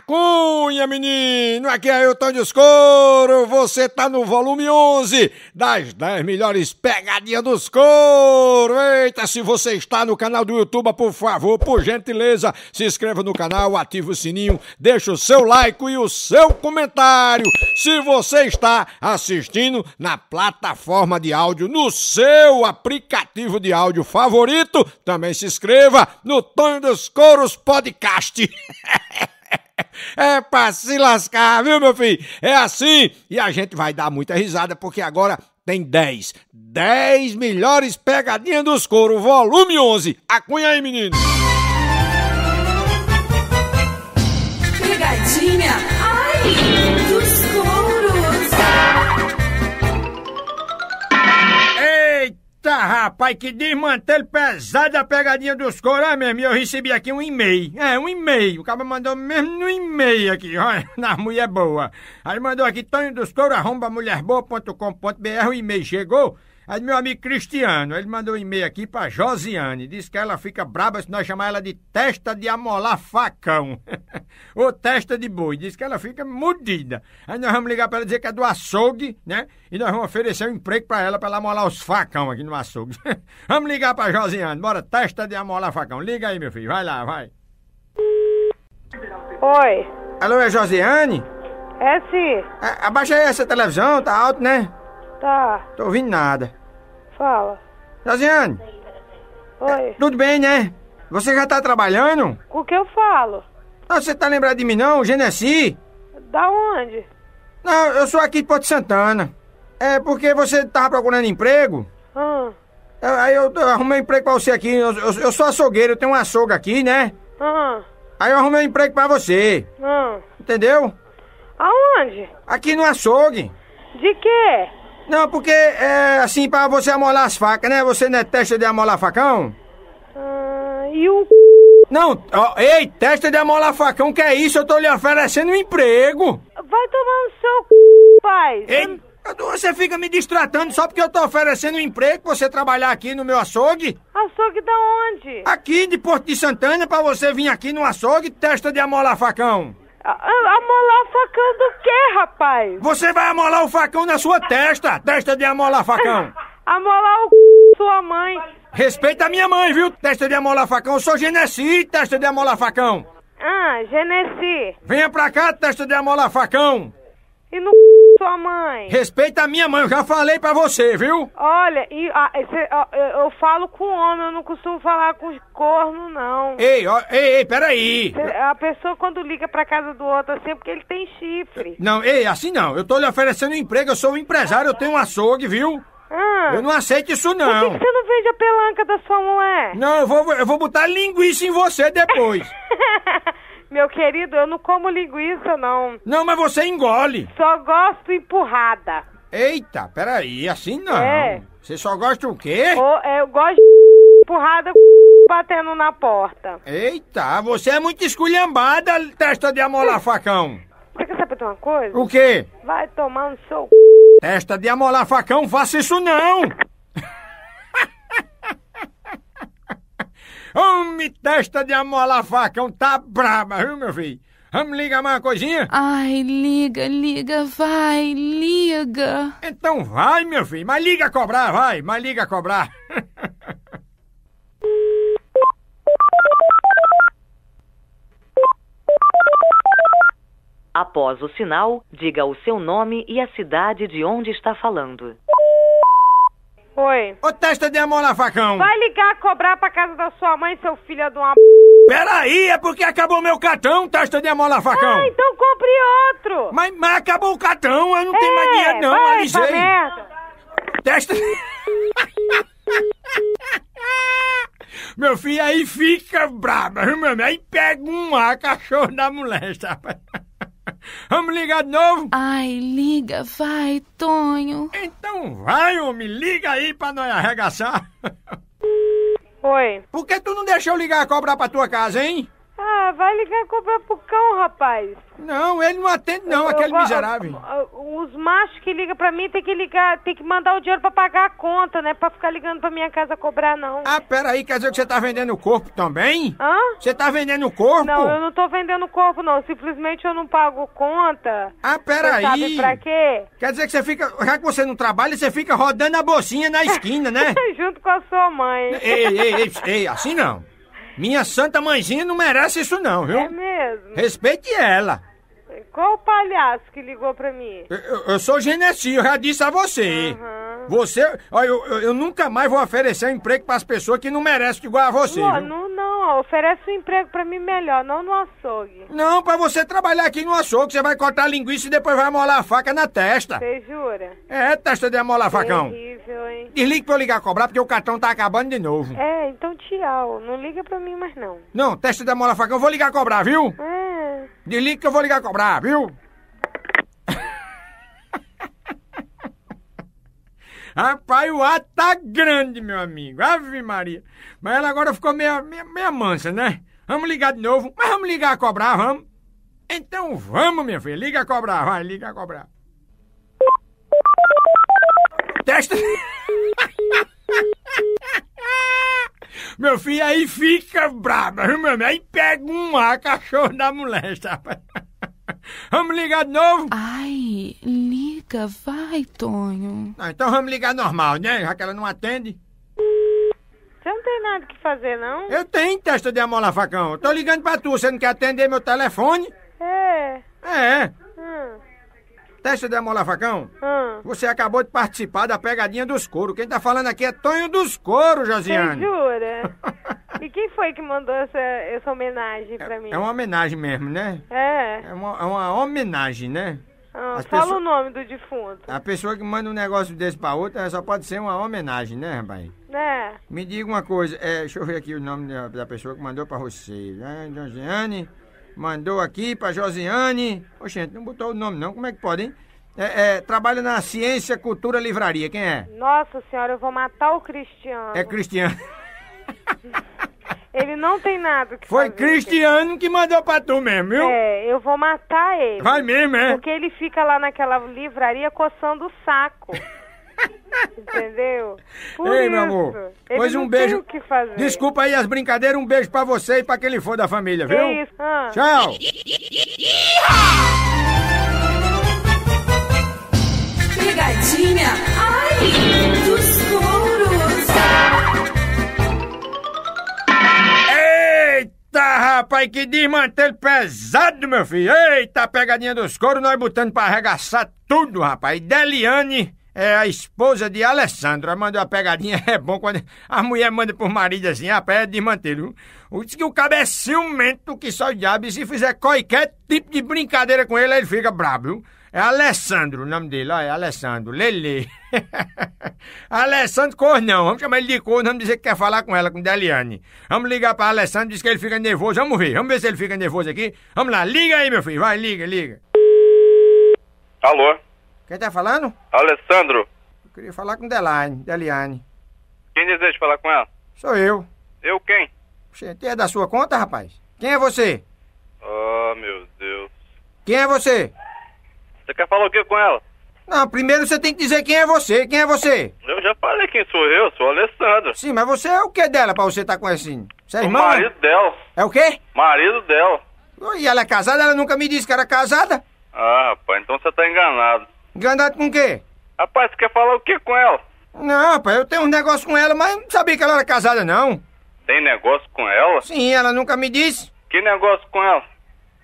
Cunha, menino! Aqui é o Tony Escuro. Você tá no volume 11 das 10 melhores pegadinhas dos couro. Eita, se você está no canal do YouTube, por favor, por gentileza, se inscreva no canal, ative o sininho, deixa o seu like e o seu comentário. Se você está assistindo na plataforma de áudio, no seu aplicativo de áudio favorito, também se inscreva no Tony dos Couros Podcast. É pra se lascar, viu, meu filho? É assim. E a gente vai dar muita risada porque agora tem 10. 10 melhores pegadinhas dos couro, volume 11. Acunha aí, menino. Pegadinha, rapaz, que desmantelho pesado a pegadinha dos é mesmo. Eu recebi aqui um e-mail. É, um e-mail. O cara mandou mesmo no e-mail aqui, olha, na mulher boa. Aí mandou aqui, Tonho dos Couro, arromba mulherboa.com.br, o e-mail chegou. Aí meu amigo Cristiano, ele mandou um e-mail aqui pra Josiane. Diz que ela fica braba se nós chamar ela de testa de amolar facão. Ou testa de boi. Diz que ela fica mudida. Aí nós vamos ligar pra ela dizer que é do açougue, né? E nós vamos oferecer um emprego pra ela, pra ela amolar os facão aqui no açougue. vamos ligar pra Josiane. Bora, testa de amolar facão. Liga aí, meu filho. Vai lá, vai. Oi, Alô, é Josiane? é sim, É, abaixa aí essa televisão, tá alto, né? Tá, Tô ouvindo nada. fala. Josiane, Oi, tudo bem, né? Você já tá trabalhando? o que eu falo? Não, você tá lembrado de mim não, Genesi? Da onde? Não, eu sou aqui de Porto Santana. É porque você tava procurando emprego? Hum, Aí eu, eu arrumei um emprego pra você aqui. Eu, eu- eu sou açougueiro, eu tenho um açougue aqui, né? hum, Aí eu arrumei um emprego pra você. hum. Entendeu? Aonde? Aqui no açougue. De quê? Não, porque é assim, pra você amolar as facas, né? Você não é testa de amolar facão? Ah, e o. Não, ó, ei, testa de amolar facão, que é isso? Eu tô lhe oferecendo um emprego. Vai tomar no seu c... pai. Ei, você fica me distratando só porque eu tô oferecendo um emprego pra você trabalhar aqui no meu açougue? Açougue da onde? Aqui de Porto de Santana pra você vir aqui no açougue, testa de amolar facão. Amolar facão do quê, rapaz? Você vai amolar o facão na sua testa, testa de amolar facão. Amolar o c... sua mãe. Respeita a minha mãe, viu? Testa de amolar facão. Eu sou Genesi, testa de amolar facão. Ah, Genesi. Venha pra cá, testa de amolar facão. E no c... sua mãe. Respeita a minha mãe, eu já falei pra você, viu? Olha, e, ah, esse- ó, eu, falo com homem, eu não costumo falar com corno, não. Ei, ó, ei, ei, peraí. A pessoa quando liga pra casa do outro assim é porque ele tem chifre. Não, ei, assim não. Eu tô lhe oferecendo um emprego, eu sou um empresário, eu tenho um açougue, viu? Ah, Eu não aceito isso por que, não. que você não vende a pelanca da sua mulher? Não, eu vou, eu vou botar linguiça em você depois. Meu querido, eu não como linguiça, não. Não, mas você engole. Só gosto empurrada. Eita, peraí, assim não. É. Você só gosta o quê? É, eu gosto de empurrada batendo na porta. Eita, você é muito esculhambada, testa de amolar facão. Você quer saber de uma coisa? O quê? Vai tomar no seu c... Testa de amolar facão, faça isso não! Homem, testa de amolar facão, tá braba, viu, meu filho? Vamos ligar mais uma coisinha? Ai, liga, liga, vai, liga. Então vai, meu filho, mas liga a cobrar, vai, mas liga a cobrar. Após o sinal, diga o seu nome e a cidade de onde está falando. Oi. Ô, testa de amolar facão! Vai ligar cobrar pra casa da sua mãe, seu filho de uma... Peraí, é porque acabou meu cartão, testa de amolar facão! Ah, então compre outro. Mas, mas acabou o cartão, eu não tenho mais É, dinheiro não, vai alisei! merda. Testa. Meu filho aí fica braba, viu, meu amigo? Aí pega um ar, cachorro da molesta, rapaz. Vamos ligar de novo? Ai, liga, vai, Tonho. Então vai, homem, liga aí pra nós arregaçar. Oi. Por que tu não deixou ligar a cobrar pra tua casa, hein? Ah, vai ligar e cobrar pro cão, rapaz. Não, ele não atende não, Eu- aquele eu- miserável. eu- Os machos que ligam pra mim tem que ligar, tem que mandar o dinheiro pra pagar a conta, né? Pra ficar ligando pra minha casa cobrar, não. Ah, peraí, quer dizer que você tá vendendo o corpo também? Hã? Você tá vendendo o corpo? Não, eu não tô vendendo corpo, não. Simplesmente eu não pago conta. Ah, Você peraí. sabe pra quê? Quer dizer que você fica, já que você não trabalha, você fica rodando a bolsinha na esquina, né? Junto com a sua mãe. ei, ei, ei, ei, assim não. Minha santa mãezinha não merece isso não, viu? É mesmo? Respeite ela. Qual o palhaço que ligou pra mim? Eu, eu- sou Genesi, eu já disse a você. Aham. Você, olha, eu, eu- nunca mais vou oferecer um emprego pras pessoas que não merecem igual a você. Viu? não, não, oferece um emprego pra mim melhor, não no açougue. Não, pra você trabalhar aqui no açougue, você vai cortar a linguiça e depois vai molar a faca na testa. Você jura? É, testa de amolar facão. Terrível, hein? Desligue pra eu ligar a cobrar, porque o cartão tá acabando de novo. É, então tchau. Não liga pra mim mais não. Não, testa de amolar facão, eu vou ligar a cobrar, viu? É. Desligue que eu vou ligar a cobrar, viu? Rapaz, o ato tá grande, meu amigo. Ave Maria. Mas ela agora ficou meia, meia, meia mansa, né? Vamos ligar de novo. Mas vamos ligar a cobrar, vamos? Então vamos, minha filha. Liga a cobrar, vai, liga a cobrar. Testa. Meu filho, aí fica braba, viu, meu amigo? Aí pega um ar, cachorro da molesta, rapaz. Vamos ligar de novo? Ai, liga, vai, Tonho. Ah, então vamos ligar normal, né? Já que ela não atende. Você não tem nada que fazer, não? Eu tenho testa de amola facão. Tô ligando pra tu, você não quer atender meu telefone? É. É. Hum, Testa de amola facão. hum. Você acabou de participar da pegadinha dos coros. Quem tá falando aqui é Tonho dos Coros, Você Josiane. jura? E quem foi que mandou essa, essa homenagem pra mim? É uma homenagem mesmo, né? É. É uma, é uma homenagem, né? Ah, As fala pessoas- o nome do defunto. A pessoa que manda um negócio desse pra outra só pode ser uma homenagem, né, rapaz? Né? Me diga uma coisa, é, deixa eu ver aqui o nome da, da pessoa que mandou pra você. né? Josiane, mandou aqui pra Josiane. Oxente, não botou o nome não, como é que pode, hein? É, é, trabalha na Ciência, Cultura, Livraria, quem é? Nossa senhora, eu vou matar o Cristiano. É Cristiano. Ele não tem nada que Foi fazer. Cristiano que mandou pra tu mesmo, viu? É, eu vou matar ele. Vai mesmo, é? Porque ele fica lá naquela livraria coçando o saco. Entendeu? Por Ei, isso, meu amor. Ele Pois não um beijo. Tem o que fazer. Desculpa aí as brincadeiras, um beijo pra você e pra quem for da família, viu? isso? Ah. Tchau. Pegadinha, ai, Eita, rapaz, que desmantelho pesado, meu filho. Eita, pegadinha dos coros, nós botando pra arregaçar tudo, rapaz. Deliane é a esposa de Alessandro. Mandou a pegadinha, é bom quando a mulher manda pro marido assim, rapaz, é desmantelho. Diz que o cabo é ciumento que só o diabo. E se fizer qualquer tipo de brincadeira com ele, ele fica brabo, viu? É Alessandro o nome dele, ó, é Alessandro, Lele. Alessandro Cornão, vamos chamar ele de corno, vamos dizer que quer falar com ela, com Deliane. Vamos ligar pra Alessandro, diz que ele fica nervoso, vamos ver, vamos ver se ele fica nervoso aqui. Vamos lá, liga aí, meu filho, vai, liga, liga. Alô? Quem tá falando? Alessandro? Eu queria falar com Deliane, Deliane. Quem deseja falar com ela? Sou eu. Eu quem? Gente, é da sua conta, rapaz? Quem é você? Ah, meu Deus. Quem é você? Você quer falar o que com ela? Não, primeiro você tem que dizer quem é você. Quem é você? Eu já falei quem sou eu, sou Alessandro. Sim, mas você é o que dela pra você estar tá conhecendo? Você é O irmã? marido dela. É o quê? Marido dela. E ela é casada? Ela nunca me disse que era casada? Ah, rapaz, então você tá enganado. Enganado com o quê? Rapaz, você quer falar o que com ela? Não, rapaz, eu tenho um negócio com ela, mas não sabia que ela era casada, não. Tem negócio com ela? Sim, ela nunca me disse. Que negócio com ela?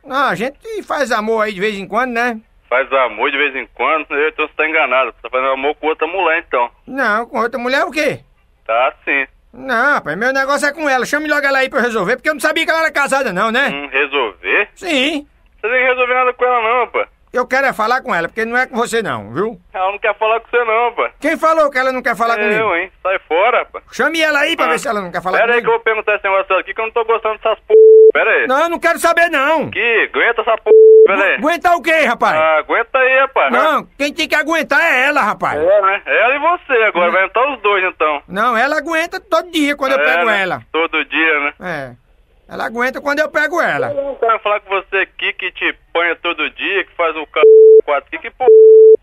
Não, a gente faz amor aí de vez em quando, né? Faz amor de vez em quando, então você tá enganado. Você tá fazendo amor com outra mulher, então. Não, com outra mulher o quê? Tá sim. Não, rapaz, meu negócio é com ela. Chame logo ela aí pra eu resolver, porque eu não sabia que ela era casada, não, né? Hum, resolver? Sim, Você que resolver nada com ela não, rapaz. Eu quero é falar com ela, porque não é com você não, viu? Ela não quer falar com você não, rapaz. Quem falou que ela não quer falar eu, comigo? hein? Sai fora, rapaz. Chame ela aí pra Ah. ver se ela não quer falar Pera aí que comigo. eu vou perguntar esse negócio aqui que eu não tô gostando dessas p... Pera aí. Não, eu não quero saber não. Que? Aguenta essa p... Pera aí. Aguentar o quê, rapaz? Ah, aguenta aí, rapaz. Não, quem tem que aguentar é ela, rapaz. É, né? Ela e você agora, vai entrar os dois então. Não, ela aguenta todo dia quando eu É, pego né? ela. Todo dia, né? É. Ela aguenta quando eu pego ela. Eu quero falar com você aqui que te banha todo dia, que faz o c... quatro aqui, que porra.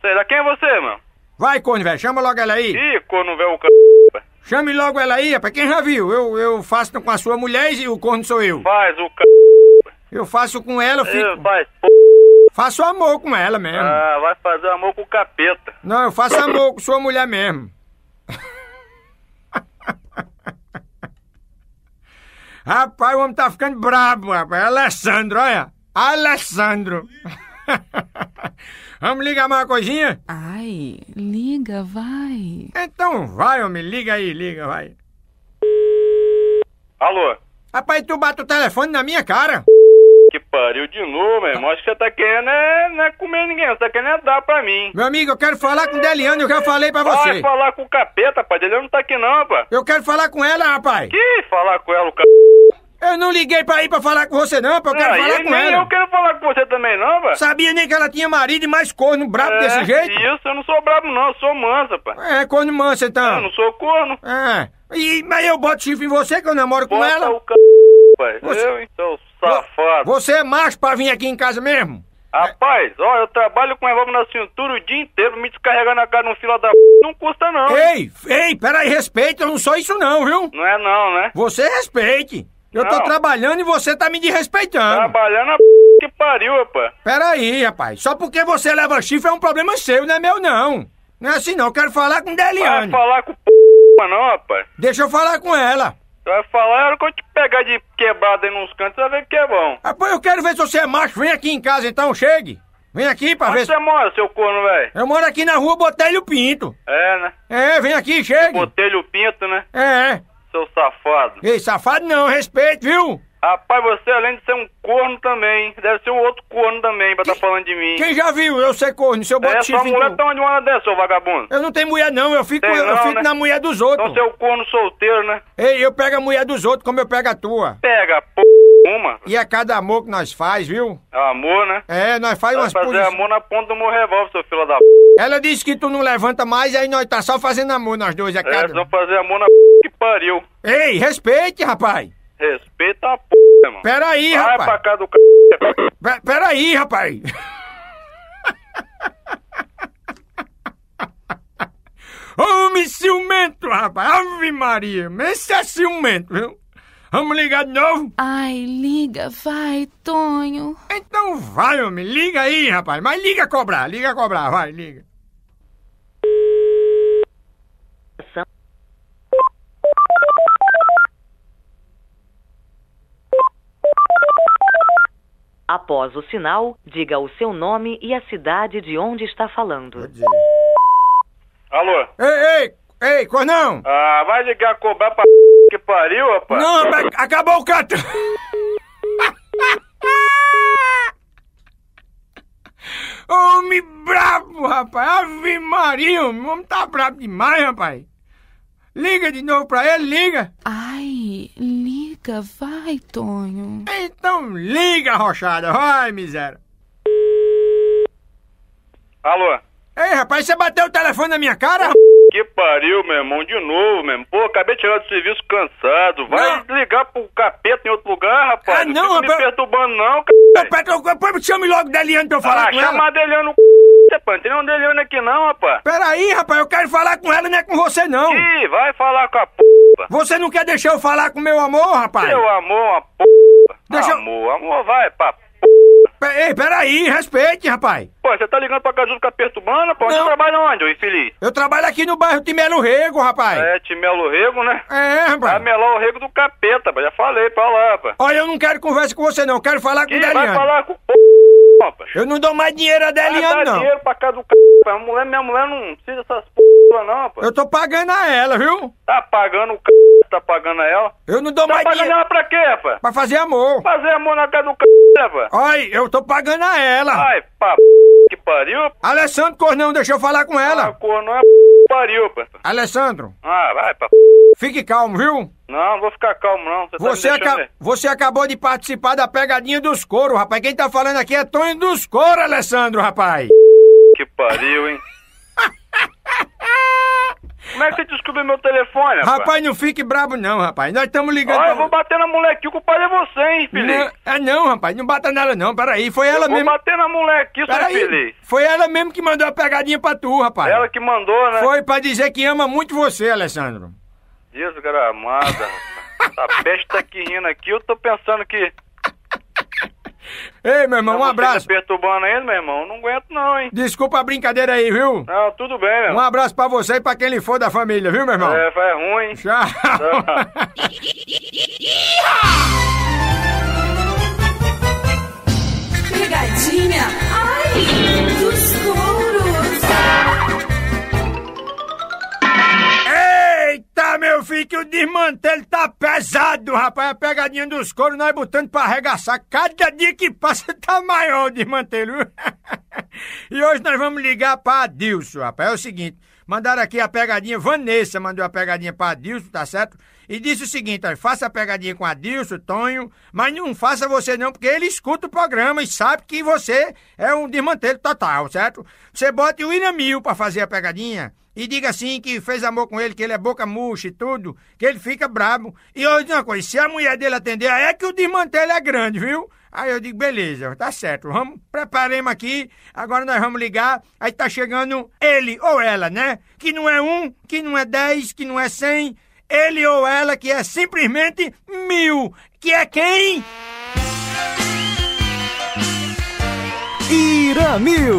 Sei lá, quem é você, mano? Vai, corno, velho, chama logo ela aí. Ih, quando vê o c... Chame logo ela aí, rapaz. Quem já viu? Eu, eu faço com a sua mulher e o corno sou eu. Faz o c... Eu faço com ela, eu fico. Faz p... Faço amor com ela mesmo. Ah, vai fazer amor com o capeta. Não, eu faço amor com sua mulher mesmo. rapaz, o homem tá ficando brabo, rapaz. Alessandro, olha. Alessandro. Vamos ligar mais uma coisinha? Ai, liga, vai. Então vai, homem, liga aí, liga, vai. Alô? Rapaz, tu bate o telefone na minha cara. Que pariu de novo, meu irmão. Acho que você tá querendo é, não é comer ninguém, você tá querendo é dar pra mim. Meu amigo, eu quero falar com Deliane, eu já falei pra Vai você. falar com o capeta, pai. Ele não tá aqui não, rapaz. Eu quero falar com ela, rapaz. Que falar com ela, o c... Eu não liguei pra ir pra falar com você, não, rapaz. Eu quero Ah, falar com ela. eu quero falar com você também não, pai. Sabia nem que ela tinha marido e mais corno brabo desse É, jeito? Isso, eu não sou brabo não, eu sou mansa, pai. É, corno mansa Eu então. não sou corno. É. E, mas eu boto chifre em você que eu namoro com Bota ela. o c... pai. Você- Eu, Você é macho pra vir aqui em casa mesmo? Rapaz, ó, eu trabalho com revólver na cintura o dia inteiro, me descarregar na cara de um fila da p... não custa não. Ei, ei, peraí, respeita, eu não sou isso não, viu? Não é não, né? Você respeite. Eu tô Não. trabalhando e você tá me desrespeitando. Trabalhando a p... que pariu, rapaz. Peraí, rapaz. Só porque você leva chifre é um problema seu, não é meu não. Não é assim não, eu quero falar com Vai Deliane. falar com p... não, rapaz. Deixa eu falar com ela. Você vai falar, a hora que eu te pegar de quebrada aí nos cantos, você vai ver que é bom. Rapaz, eu quero ver se você é macho. Vem aqui em casa então, chegue. Vem aqui pra ver Onde se... você mora, seu corno, velho? Eu moro aqui na rua Botelho Pinto. É, né? É, vem aqui, chegue. Botelho pinto, né? É. Seu safado. Ei, safado não, respeito, viu? Rapaz, você além de ser um corno também, deve ser um outro corno também pra tá falando de mim. Quem já viu eu ser corno, se eu boto É, sua chifre mulher tu? tá onde uma dessa, seu vagabundo? Eu não tenho mulher não, eu fico, Tem eu não, fico né? na mulher dos Então outros. você é o corno solteiro, né? Ei, eu pego a mulher dos outros como eu pego a tua. Pega, p... uma. E é cada amor que nós faz, viu? Amor, né? É, nós faz Vai umas fazer posições. amor na ponta do meu revólver, seu filho da p... Ela disse que tu não levanta mais, aí nós tá só fazendo amor, nós dois, é É, cada... vocês vão fazer amor na p... que pariu. Ei, respeite, rapaz. Respeita a p... irmão. Peraí, Vai rapaz. pra cá do c... Pe- Peraí, rapaz. Homem ciumento, rapaz. Ave Maria. Esse é ciumento, viu? Vamos ligar de novo? Ai, liga, vai, Tonho. Então vai, homem. Liga aí, rapaz. Mas liga a cobrar. Liga a cobrar. Vai, liga. Após o sinal, diga o seu nome e a cidade de onde está falando. Alô? Ei, ei, ei, Cornão. Ah, vai ligar a cobrar pra que pariu, rapaz? Não, rapaz, acabou o cartão. Homem brabo, rapaz. Ave Maria, o homem tá brabo demais, rapaz. Liga de novo pra ele, liga. Ai, liga, vai, Tonho. Então liga, rochada. Vai, miséria. Alô? Ei, rapaz, você bateu o telefone na minha cara? Que pariu, meu irmão, de novo, meu irmão. Pô, acabei de chegar do serviço cansado. Vai ligar pro capeta em outro lugar, rapaz. Ah, não, fica me rapaz. perturbando, não, cara. Petro, depois chame logo Deliane pra eu falar Ah, com ela. chama a Deliano c... rapaz. Não tem nenhum Deliano aqui não, rapaz. Peraí, rapaz, eu quero falar com ela, não é com você, não. Ih, vai falar com a p... Você não quer deixar eu falar com meu amor, rapaz? Seu amor, a p... Deixa eu- Amor, amor, vai pra p... Pe- Ei, peraí, respeite, rapaz. Pô, você tá ligando pra casa do perturbando, pô? Você Não. trabalha onde, ô infeliz? Eu trabalho aqui no bairro Timelo Rego, rapaz. É, Timelo Rego, né? É, Vai rapaz. melar o rego do capeta, pá. Já falei pra lá, pá. Olha, eu não quero conversa com você, não. Eu quero falar com o vai Deliane. falar com o p... rapaz. Eu não dou mais dinheiro a Vai Deliane, dar não. dinheiro pra cá do c... A mulher, minha mulher não precisa dessas p... não. Eu tô pagando a ela, viu? Tá pagando o c... tá pagando a ela. Eu não dou Tá mais pagando dinheiro ela pra quê, pá? pra fazer amor. Fazer amor na casa do c... pá. Olha, eu tô pagando a ela. Ai, pá, que pariu. Alessandro Cornão, deixa eu falar com Ah, ela. corno é pariu, pá. Alessandro, Ah, vai, pá. fique calmo, viu? Não, não vou ficar calmo, não. Você, Você, tá me deixando... aca- você acabou de participar da pegadinha dos coros, rapaz. Quem tá falando aqui é Tonho dos Coros, Alessandro, rapaz. Que pariu, hein? Como é que você descobriu meu telefone, rapaz? Rapaz, não fique brabo não, rapaz. Nós estamos ligando. Olha, eu vou bater na mulher aqui, o culpado é você, hein, Não, Felipe? é não, rapaz, não bata nela não, peraí, foi ela Eu vou mesmo. bater na mulher aqui, seu Felipe. foi ela mesmo que mandou a pegadinha pra tu, rapaz. Ela que mandou, né? Foi pra dizer que ama muito você, Alessandro. Desgramada, rapaz. A peste tá aqui rindo aqui, eu tô pensando que... Ei, meu irmão, um Você abraço. Tá perturbando ainda, meu irmão? Não aguento não, hein? Desculpa a brincadeira aí, viu? Não, tudo bem, meu Um irmão. abraço pra você e pra quem lhe for da família, viu, meu irmão? É, vai ruim. Tchau. Pegadinha, ai, dos que o desmantelo tá pesado, rapaz. A pegadinha dos coros nós botando pra arregaçar. Cada dia que passa tá maior o desmantelo. e hoje nós vamos ligar pra Adilson, rapaz. É o seguinte, mandaram aqui a pegadinha, Vanessa mandou a pegadinha pra Adilson, tá certo? E disse o seguinte, ó, faça a pegadinha com Adilson, Tonho, mas não faça você não, porque ele escuta o programa e sabe que você é um desmantelo total, certo? Você bote o William Mil pra fazer a pegadinha e diga assim que fez amor com ele, que ele é boca murcha e tudo, que ele fica brabo. E eu digo uma coisa, se a mulher dele atender, é que o desmantelo é grande, viu? Aí eu digo, beleza, tá certo, vamos, preparemos aqui, agora nós vamos ligar, aí tá chegando ele ou ela, né? Que não é um, que não é dez, que não é cem, ele ou ela que é simplesmente mil, que é quem? Iramil.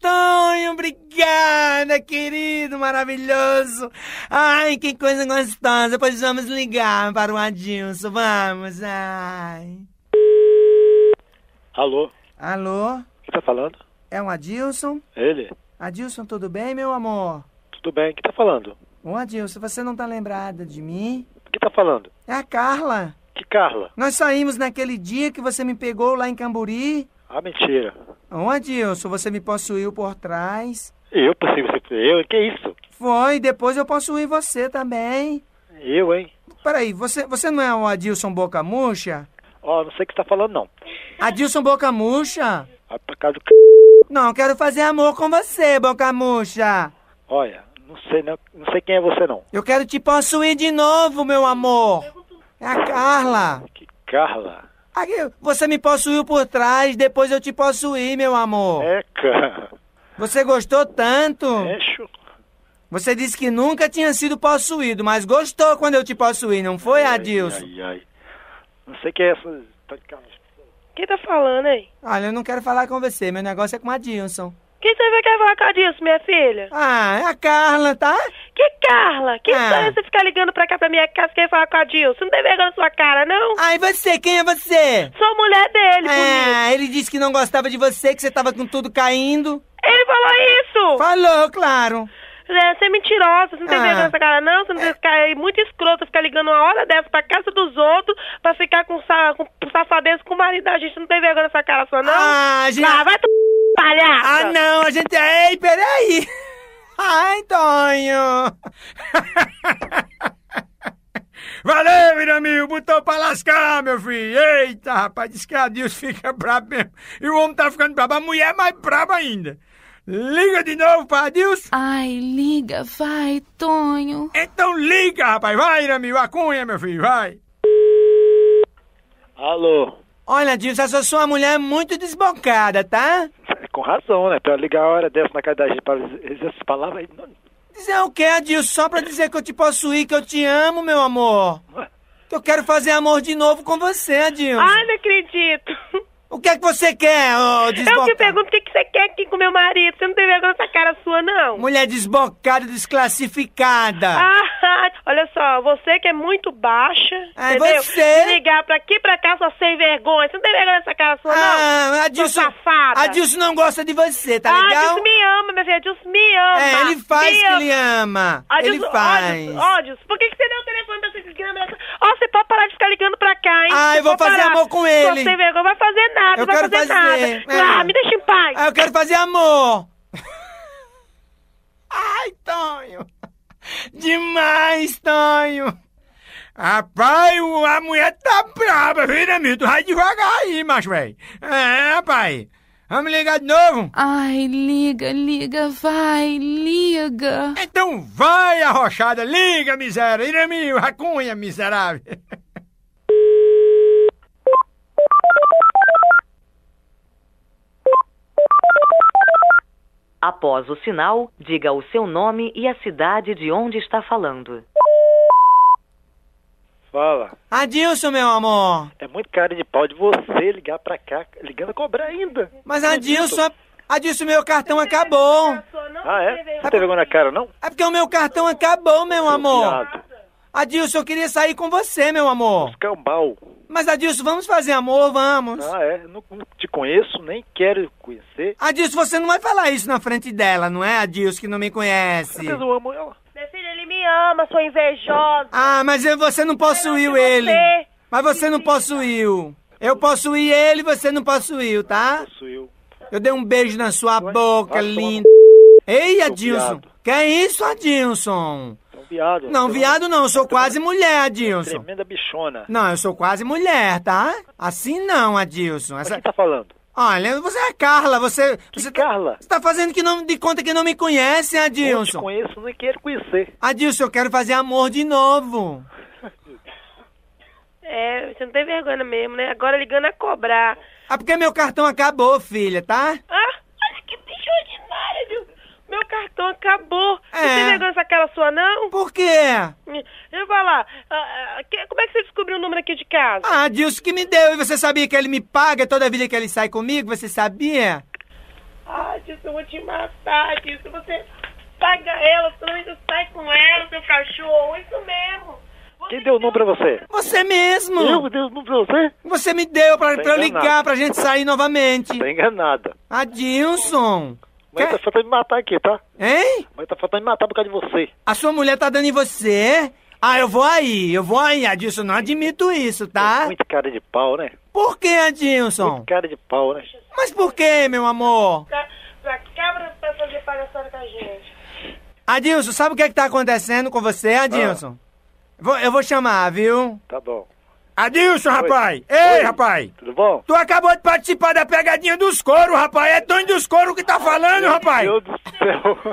Tonho, obrigada, querido, maravilhoso. Ai, que coisa gostosa. Pois vamos ligar para o Adilson, vamos, ai. Alô, Alô, quem tá falando? é o Adilson? Ele? Adilson, tudo bem, meu amor? Tudo bem, quem tá falando? Ô, Adilson, você não tá lembrada de mim? Quem tá falando? É a Carla. Que Carla? Nós saímos naquele dia que você me pegou lá em Camburi. Ah, mentira. Ô, Adilson, você me possuiu por trás. Eu, que você... Eu? Que isso? Foi, depois eu possuí você também. Eu, hein? Peraí, você, você não é o Adilson Boca Murcha? Ó, não sei o que você tá falando, não. Adilson Boca Murcha? Vai pra casa do c... Não, quero fazer amor com você, Boca Murcha. Olha, não sei, não, não sei quem é você, não. Eu quero te possuir de novo, meu amor. É a Carla. Que Carla? Aqui, você me possuiu por trás, depois eu te possuí, meu amor. É, cara. Você gostou tanto? É, chu... Você disse que nunca tinha sido possuído, mas gostou quando eu te possuí, não foi, Adilson? Ai, ai. Não sei quem é essa... Tá. Quem tá falando aí? Olha, eu não quero falar com você, meu negócio é com a Adilson. Quem você vai querer falar com a disso, minha filha? Ah, é a Carla, tá? Que Carla? Que Ah. história é você ficar ligando pra cá pra minha casa querer falar com a Dilson? Você não tem vergonha na sua cara, não? Ah, e você? Quem é você? Sou mulher dele, bonito. É, ele disse que não gostava de você, que você tava com tudo caindo. Ele falou isso! Falou, claro. É, você é mentirosa, você não tem Ah. vergonha nessa cara, não? Você não tem aí muito escrota, ficar ligando uma hora dessa pra casa dos outros pra ficar com, sa com safadeza com o marido da gente. Você não tem vergonha nessa cara sua, não? Ah, gente... Ah, vai tu palhaça! Ah, não, a gente... Ei, peraí. Ai, Tonho. Valeu, Iramil, botou pra lascar, meu filho. Eita, rapaz, diz que a Deus fica brabo mesmo. E o homem tá ficando brabo, a mulher é mais braba ainda. Liga de novo pra Adilson. Ai, liga, vai, Tonho. Então liga, rapaz. Vai, Iramil, a cunha, meu filho, vai. Alô. Olha, Adilson, essa sua mulher é muito desbocada, tá? Com razão, né? Pra ligar a hora dessa na casa da gente dizer essas palavras aí... Não... Dizer o quê, Adilson? Só pra dizer que eu te possuí, que eu te amo, meu amor. Ué, Que eu quero fazer amor de novo com você, Adilson. Ai, não acredito. O que é que você quer, ô Eu desbocada? te pergunto o que, que você quer aqui com meu marido. Você não tem vergonha nessa cara sua, não? Mulher desbocada, desclassificada. Ah, olha só, você que é muito baixa, Ah, entendeu? você? Ligar pra aqui pra cá só sem vergonha. Você não tem vergonha nessa cara sua, não? Ah, Adilson, Sua safada. Adilson não gosta de você, tá ah, legal? Adilson me ama, minha filha. Adilson me ama. É, ele faz me que ama. ele ama. Adilson, ele faz. Adilson, Adilson, por que, que você deu o telefone pra esse desgraçado? Ó, você pode parar de ficar ligando pra cá, hein? Ah, Você eu vou fazer parar. amor com ele. Sem vergonha, vai fazer nada, Eu vai quero fazer, fazer. nada. É. Ah, me deixa em paz. Ah, eu quero fazer amor. Ai, Tonho. Demais, Tonho. Rapaz, o- a mulher tá brava, viu, né, meu? Tu vai devagar aí, macho, velho. É, rapaz. Vamos ligar de novo? Ai, liga, liga, vai, liga. Então vai, arrochada, liga, miséria. Iramil, racunha, miserável. Após o sinal, diga o seu nome e a cidade de onde está falando. Fala. Adilson, meu amor. É muito cara de pau de você ligar pra cá, ligando a cobrar ainda. Mas Adilson, Adilson, meu cartão acabou. Ah, é? Não tem vergonha na cara, não? É porque o meu cartão acabou, meu amor. Viado. Adilson, eu queria sair com você, meu amor. Escambau. Mas Adilson, vamos fazer amor, vamos. Ah, é? Não, não te conheço, nem quero conhecer. Adilson, você não vai falar isso na frente dela, não é, Adilson, que não me conhece? Mas eu amo ela. Meu filho, ele me ama, sou invejosa. Ah, mas eu- você não possuiu Você- ele. Mas você não possuiu. Eu possuí ele, você não possuiu, tá? Sou eu. Eu dei um beijo na sua boca, linda. Ei, Adilson. Que é isso, Adilson? Viado. Não, viado não, eu sou quase mulher, Adilson. Tremenda bichona. Não, eu sou quase mulher, tá? Assim não, Adilson. Mas Essa... quem tá falando? Olha, você é Carla, você. Que Você tá, Carla? você tá fazendo que não, de conta que não me conhece, Não te Adilson. conheço, nem quero conhecer. Adilson, eu quero fazer amor de novo. É, você não tem vergonha mesmo, né? Agora ligando a cobrar. Ah, porque meu cartão acabou, filha, tá? Ah, olha que bicho ordinário, viu? Meu cartão acabou. É. Não tem vergonha essa cara sua, não? Por quê? Eu vou lá. ah, ah, que- como é que você descobriu o número aqui de casa? Ah, Adilson que me deu. E você sabia que ele me paga toda vida que ele sai comigo? Você sabia? Ah, Dilson, eu vou te matar, Dilson. Você paga ela, você ainda sai com ela, seu cachorro. Isso mesmo. Você Quem deu o número pra você? Você mesmo. Eu dei o número pra você? Você me deu pra, Tá pra eu ligar pra gente sair novamente. Tá enganada. Adilson. Mas Quer- tá faltando me matar aqui, tá? Hein? Mas tá faltando me matar por causa de você. A sua mulher tá dando em você? Ah, eu vou aí, eu vou aí, Adilson. Não admito isso, tá? Muito cara de pau, né? Por que, Adilson? Muito cara de pau, né? Mas por que, meu amor? pra, pra cabra pra fazer palhaçada com a gente. Adilson, sabe o que é que tá acontecendo com você, Adilson? Vou- eu vou chamar, viu? Tá bom. Adilson, rapaz. Ei, Oi. rapaz. Tudo bom? Tu acabou de participar da pegadinha dos coros, rapaz. É Tonho dos coros que tá falando, rapaz. Meu Deus do céu.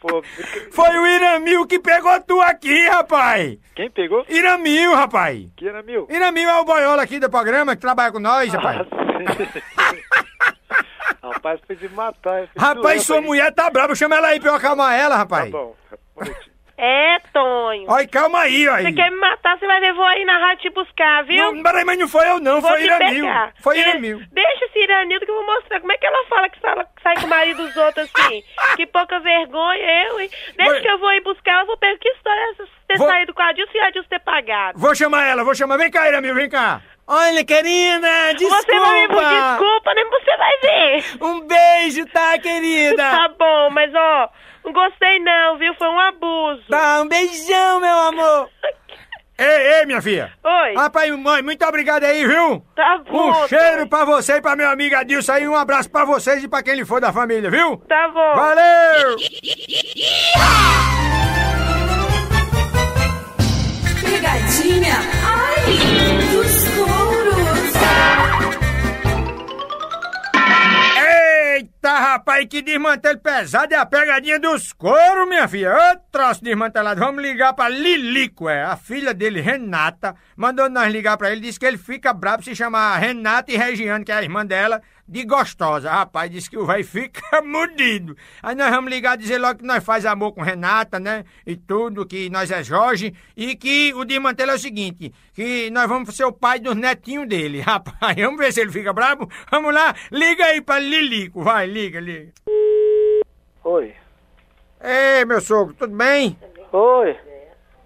Pô, fica- Foi o Iramil que pegou tu aqui, rapaz. quem pegou? Iramil, rapaz. Que era mil. Iramil é o boiola aqui do programa que trabalha com nós, rapaz. rapaz, foi de matar. foi Rapaz, doente sua aí. mulher tá brava. Chama ela aí pra eu acalmar ela, Tá rapaz. bom. Um minutinho. É, Tonho. Olha, calma aí, ó. Você quer me matar, você vai ver, vou aí na rádio te buscar, viu? Não, peraí, mas não foi eu não, Vou foi pegar. Foi Ira- Iramil. Deixa esse Iranildo que eu vou mostrar como é que ela fala que sai, que sai com o marido dos outros assim. que pouca vergonha, eu, hein? Deixa Vai- que eu vou ir buscar, eu vou perguntar que história é essa de ter Vou- saído com a Dilson e a Dilson ter pagado. Vou chamar ela, vou chamar. Vem cá, Iramil, vem cá. Olha, querida, desculpa. Você vai me desculpa, nem você vai ver. Um beijo, tá, querida? Tá bom, mas ó, não gostei não, viu? Foi um abuso. Tá, um beijão, meu amor. Ei, ei, minha filha. Oi, Rapaz, mãe, muito obrigado aí, viu? tá bom. Um cheiro Tonho. pra você e pra meu amigo Adilson aí. Um abraço pra vocês e pra quem lhe for da família, viu? Tá bom. Valeu! Pegadinha, ai, Eita, rapaz, que desmantelo pesado é a pegadinha dos coros, minha filha. Ô, troço desmantelado. Vamos ligar pra Lilico, é. A filha dele, Renata, mandou nós ligar pra ele. Disse que ele fica bravo se chamar Renata e Regiane, que é a irmã dela, de gostosa. Rapaz, disse que o velho fica mudido. Aí nós vamos ligar dizer logo que nós faz amor com Renata, né? E tudo, que nós é Jorge. E que o desmantelo é o seguinte, que nós vamos ser o pai dos netinhos dele. Rapaz, vamos ver se ele fica bravo. Vamos lá, liga aí pra Lilico. Vai, liga, liga. Oi. Ei, meu sogro, tudo bem? Oi.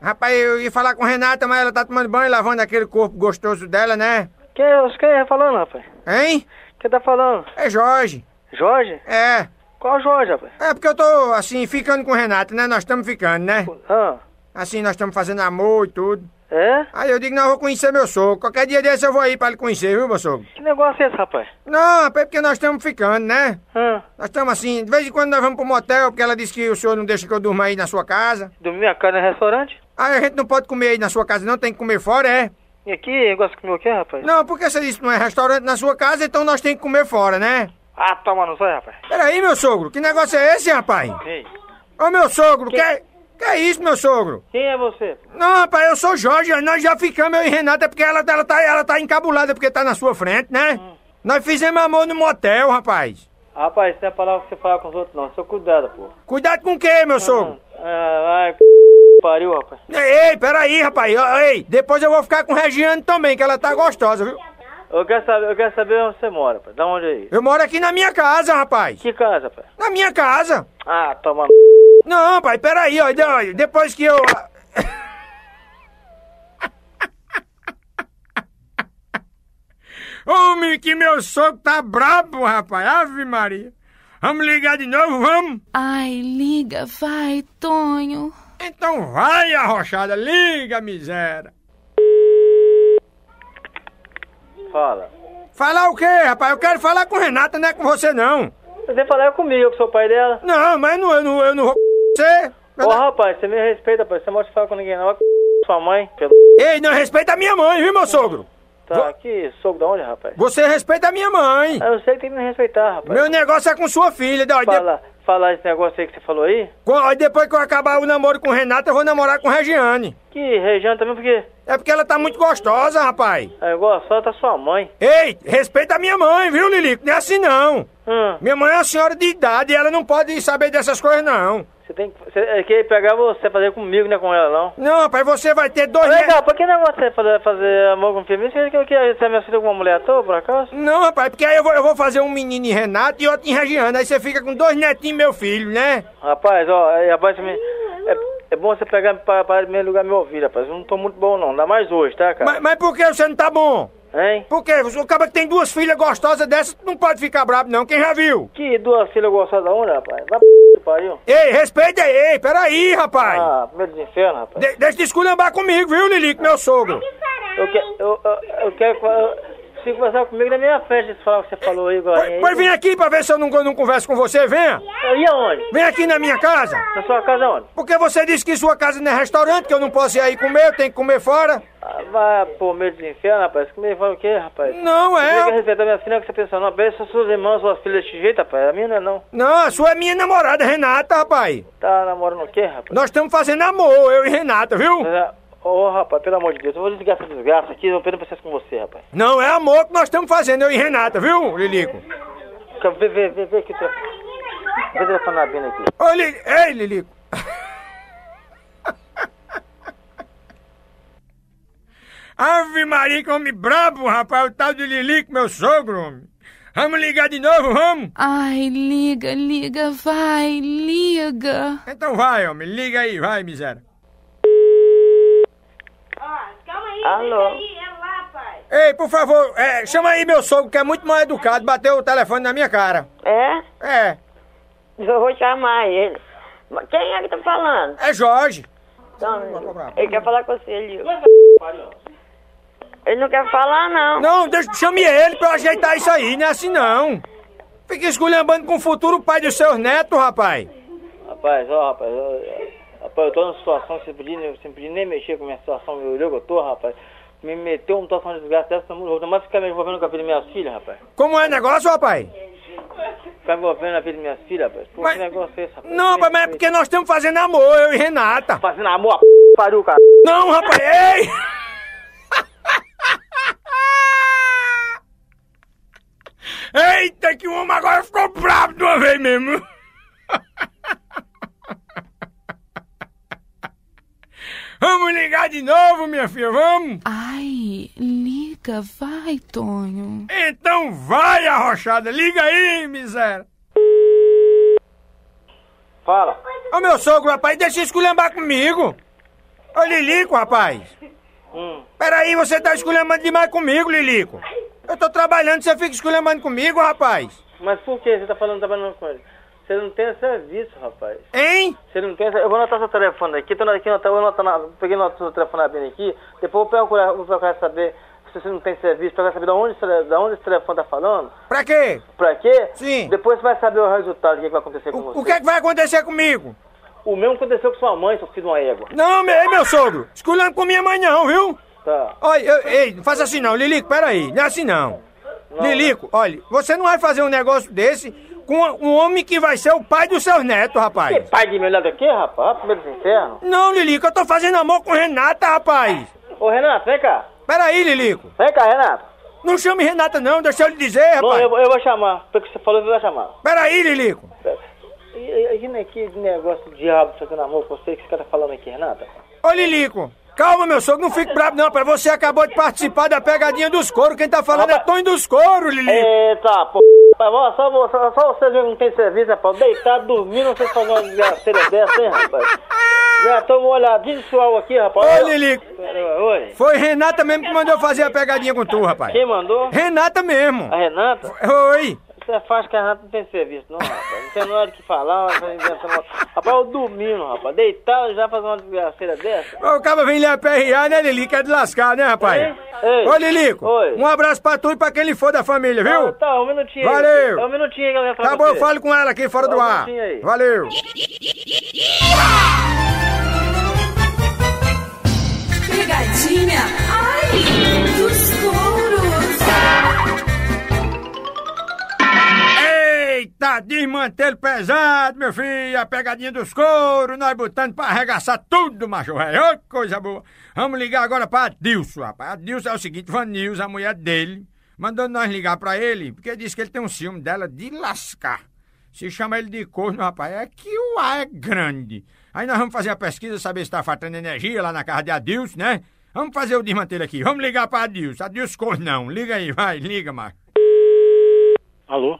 Rapaz, eu ia falar com Renata, mas ela tá tomando banho, lavando aquele corpo gostoso dela, né? Quem, quem é falando, rapaz? Hein? Quem tá falando? É Jorge. Jorge? É. Qual Jorge, rapaz? É porque eu tô, assim, ficando com Renata, né? Nós estamos ficando, né? Ah, Assim, nós estamos fazendo amor e tudo. é? Aí eu digo, não, eu vou conhecer meu sogro. Qualquer dia desse eu vou aí pra ele conhecer, viu, meu sogro? Que negócio é esse, rapaz? Não, rapaz, é porque nós estamos ficando, né? Ah, Nós estamos assim, de vez em quando nós vamos pro motel, porque ela disse que o senhor não deixa que eu durma aí na sua casa. dormir minha casa no restaurante? Aí a gente não pode comer aí na sua casa, não, tem que comer fora, é? E aqui, gosta de comer o quê, rapaz? Não, porque você disse que não é restaurante na sua casa, então nós temos que comer fora, né? Ah, toma no zóio, rapaz. Peraí, meu sogro, que negócio é esse, rapaz? Ei, Ô, meu sogro, que, que é isso, meu sogro? quem é você? Não, rapaz, eu sou Jorge, nós já ficamos, eu e Renata, porque ela, ela, tá, ela tá encabulada porque tá na sua frente, né? Nós fizemos amor no motel, rapaz. Rapaz, não é palavra que você fala com os outros, não. Seu cuidado, pô. Cuidado com o quê, meu sogro? Ah, vai, c... pariu, rapaz. Ei, peraí, rapaz, ei, depois eu vou ficar com Regiane também, que ela tá gostosa, viu? Eu quero saber, eu quero saber onde você mora, rapaz. Da onde aí? Eu moro aqui na minha casa, rapaz. Que casa, rapaz? Na minha casa. Ah, toma Não, pai, peraí, ó, de- depois que eu... Homem, que meu sogro tá brabo, rapaz. Ave Maria. Vamos ligar de novo, vamos? Ai, liga, vai, Tonho. Então vai, arrochada, liga, miséria. Fala. Falar o quê, rapaz? Eu quero falar com Renata, não é com você, não. Você falar comigo, que sou o pai dela. Não, mas não, eu, não, eu não vou com você. Ô, rapaz, você me respeita, rapaz. Você não pode falar com ninguém, não. Vai sua mãe. Pelo... Ei, não respeita a minha mãe, viu, meu sogro? Tá, que sogro da onde, rapaz? Você respeita a minha mãe. Ah, eu sei que tem que me respeitar, rapaz. Meu negócio é com sua filha. ó, de- Fala, fala esse negócio aí que você falou aí. depois que eu acabar o namoro com Renata, eu vou namorar com Regiane. Que região também, porque É porque ela tá muito gostosa, rapaz. é só tá sua mãe. Ei, respeita a minha mãe, viu, Lilico? Não é assim, não. Hum, Minha mãe é uma senhora de idade e ela não pode saber dessas coisas, não. você tem que. Você é que pegar você fazer comigo, não é com ela, não. Não, rapaz, você vai ter dois... Legal, por que não é você fazer, fazer amor com filho? Você quer que você minha filha com uma mulher à toa, por acaso? Não, rapaz, porque aí eu vou, eu vou fazer um menino em Renato e outro em Regiane. Aí você fica com dois netinhos, meu filho, né? Rapaz, ó, rapaz, você me- é, bom você pegar para, em primeiro lugar me ouvir, rapaz. Eu não tô muito bom, não. Ainda mais hoje, tá, cara? Mas, mas por que você não tá bom? Hein? Por quê? O cara que tem duas filhas gostosas dessas não pode ficar bravo, não. Quem já viu? Que duas filhas gostosas da onda, rapaz? Vai p pariu. Ei, respeita aí, ei, peraí, rapaz. Ah, primeiro dos infernos, rapaz. De- deixa de esculhambar comigo, viu, Lilico, meu sogro? Eu, que, eu, eu, eu quero. Eu, se conversar comigo na minha frente, esse falar o que você falou aí agora. Pois, pois vem aqui pra ver se eu não, não converso com você, venha. E aonde? Vem aqui na minha casa. Na sua casa onde? Porque você disse que sua casa não é restaurante, que eu não posso ir aí comer, eu tenho que comer fora. Ah, vai, pô, meio dos infernos, rapaz. Comigo fala o quê, rapaz? Não, Você tem que é. respeitar minha filha, que você pensa, não. São suas irmãs, suas filhas desse jeito, rapaz. A minha não é, não. Não, a sua é minha namorada, Renata, rapaz. Tá namorando o quê, rapaz? Nós estamos fazendo amor, eu e Renata, viu? Mas, Ô, rapaz, pelo amor de Deus, eu vou desligar essa desgraça aqui, eu não quero processo com você, rapaz. Não, é amor que nós estamos fazendo, eu e Renata, viu, Lilico? Quer ver, ver, ver, ver aqui o. Vê o telefone abrindo aqui. Ô, Li... Ei, Lilico. Ave Maria, que homem brabo, rapaz, o tal de Lilico, meu sogro, homem. Vamos ligar de novo, vamos? Ai, liga, liga, vai, liga. Então vai, homem, liga aí, vai, miséria. Alô? Ei, por favor, é, chama aí meu sogro, que é muito mal educado, bateu o telefone na minha cara. É? É, Eu vou chamar ele. Quem é que tá falando? é Jorge. Então, ele quer falar com você, ele. Ele não quer falar, não. Não, deixa, chame ele pra eu ajeitar isso aí, não é assim não. Fica esculhambando com o futuro pai dos seus netos, rapaz. Rapaz, ó, rapaz, eu, rapaz, eu tô numa situação você podia, você podia nem mexer com a minha situação, meu olho que eu tô, rapaz. Me meteu uma situação de desgraça dessa, não vou mais ficar me envolvendo com a vida das minhas filhas, rapaz. Como é o negócio, rapaz? Ficar me envolvendo na vida das minhas filhas, rapaz. Pô, Mas- que negócio é esse, rapaz? Não, rapaz, mas é porque nós estamos fazendo amor, eu e Renata. Fazendo amor, a p... pariu, cara. Não, rapaz, ei! Eita, que o homem agora ficou bravo de uma vez mesmo. Vamos ligar de novo, minha filha, vamos? Ai, liga, vai, Tonho. Então vai, arrochada, liga aí, miséria. Fala. Ô, meu sogro, rapaz, deixa esculhambar comigo. Ô, Lilico, rapaz. Hum. Peraí, você tá esculhambando demais comigo, Lilico. Eu tô trabalhando, você fica esculhambando comigo, rapaz. Mas por que você tá falando trabalhando com ele? Você não tem serviço, rapaz. Hein? Você não tem. Eu vou anotar seu telefone aqui, tô aqui, eu vou anotar na, peguei o seu telefone abrindo aqui, depois eu vou procurar, vou procurar saber se você não tem serviço, procurar saber de onde, da onde esse telefone tá falando, Pra quê? pra quê? Sim. Depois você vai saber o resultado, o que, que vai acontecer com O, você. o que é que vai acontecer comigo? O mesmo aconteceu com sua mãe, seu filho de uma égua. Não, meu, meu sogro. Esculhando com minha mãe não, viu? Tá. Olha, eu- ei, não faz assim não, Lilico, peraí, não é assim não. Lilico, olha, você não vai fazer um negócio desse com um homem que vai ser o pai dos seus netos, Que rapaz. pai de melhor daqui, rapaz? Primeiro dos infernos. Não, Lilico, eu tô fazendo amor com Renata, rapaz. Ô, Renato, vem cá. Peraí, Lilico. Vem cá, Renato. Não chame Renata não, deixa eu lhe dizer, Não, rapaz. eu, vou- eu vou chamar. Pelo que você falou, eu vou chamar. Peraí, Lilico. E que negócio de diabo fazendo amor com você que esse cara tá falando aqui, Renata? Ô, Lilico. Calma, meu sogro, não fique bravo não, pra você acabou de participar da pegadinha dos coros. Quem tá falando é Tonho dos coros, Lilico. Eita, pô. Rapaz, Só, só, só vocês mesmo não tem serviço, rapaz. Deitado, dormindo, vocês fazem uma desgraceira dessa, hein, rapaz? Já tô uma olhadinha de sual aqui, rapaz. Ô, Lilico. Pera, Oi. Foi Renata mesmo que mandou fazer a pegadinha com tu, rapaz. Quem mandou? Renata mesmo. A Renata? Oi. Você faz que a Renata não tem serviço, não, rapaz. Não tem nada que falar, tá uma- Rapaz, eu dormindo, rapaz. Deitado já fazendo uma desgraceira dessa. O cara vem lhe aperrear, né, Lilico? É de lascar, né, rapaz? Ei, ei. Ô, Lilico. Oi. Um abraço pra tu e pra quem lhe for da família, Tá, viu? tá, um minutinho aí. Valeu. É um minutinho aí que eu quero falar Acabou, com eu falo com ela aqui fora Só do um ar. minutinho aí. Valeu. Pegadinha, ai, Eita, desmantelo pesado, meu filho. A pegadinha dos couros, nós botando pra arregaçar tudo, macho velho. Ô, coisa boa. Vamos ligar agora pra Adilson, rapaz. Adilson é o seguinte, Vanilson, a mulher dele, mandou nós ligar pra ele, porque disse que ele tem um ciúme dela de lascar. Se chama ele de corno, rapaz, é que o ar é grande. Aí nós vamos fazer a pesquisa, saber se tá faltando energia lá na casa de Adilson, né? Vamos fazer o desmantelo aqui. Vamos ligar pra Adilson. Adilson Cornão. Liga aí, vai, liga, Marco. Alô?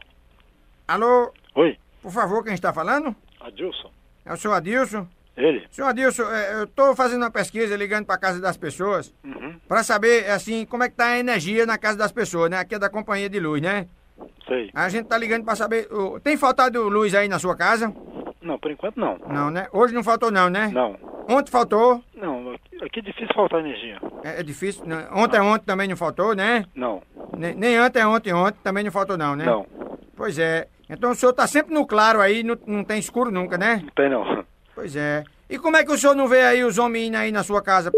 Alô, Oi? por favor, quem está falando? Adilson? É o senhor Adilson? Ele? Senhor Adilson, é, eu tô fazendo uma pesquisa ligando pra casa das pessoas Uhum. pra saber, assim, como é que tá a energia na casa das pessoas, né? Aqui é da companhia de luz, né? Sei. A gente tá ligando pra saber, tem faltado luz aí na sua casa? Não, por enquanto não. Não, né? Hoje não faltou não, né? Não. Ontem faltou, Não, aqui- é difícil faltar energia. é, é difícil, né? Ontem, ontem também não faltou, né? Não. Nem, nem ontem, ontem, ontem também não faltou não, né? Não. Pois é. Então o senhor tá sempre no claro aí, não, não tem escuro nunca, né? Não tem não. Pois é. E como é que o senhor não vê aí os homens indo aí na sua casa,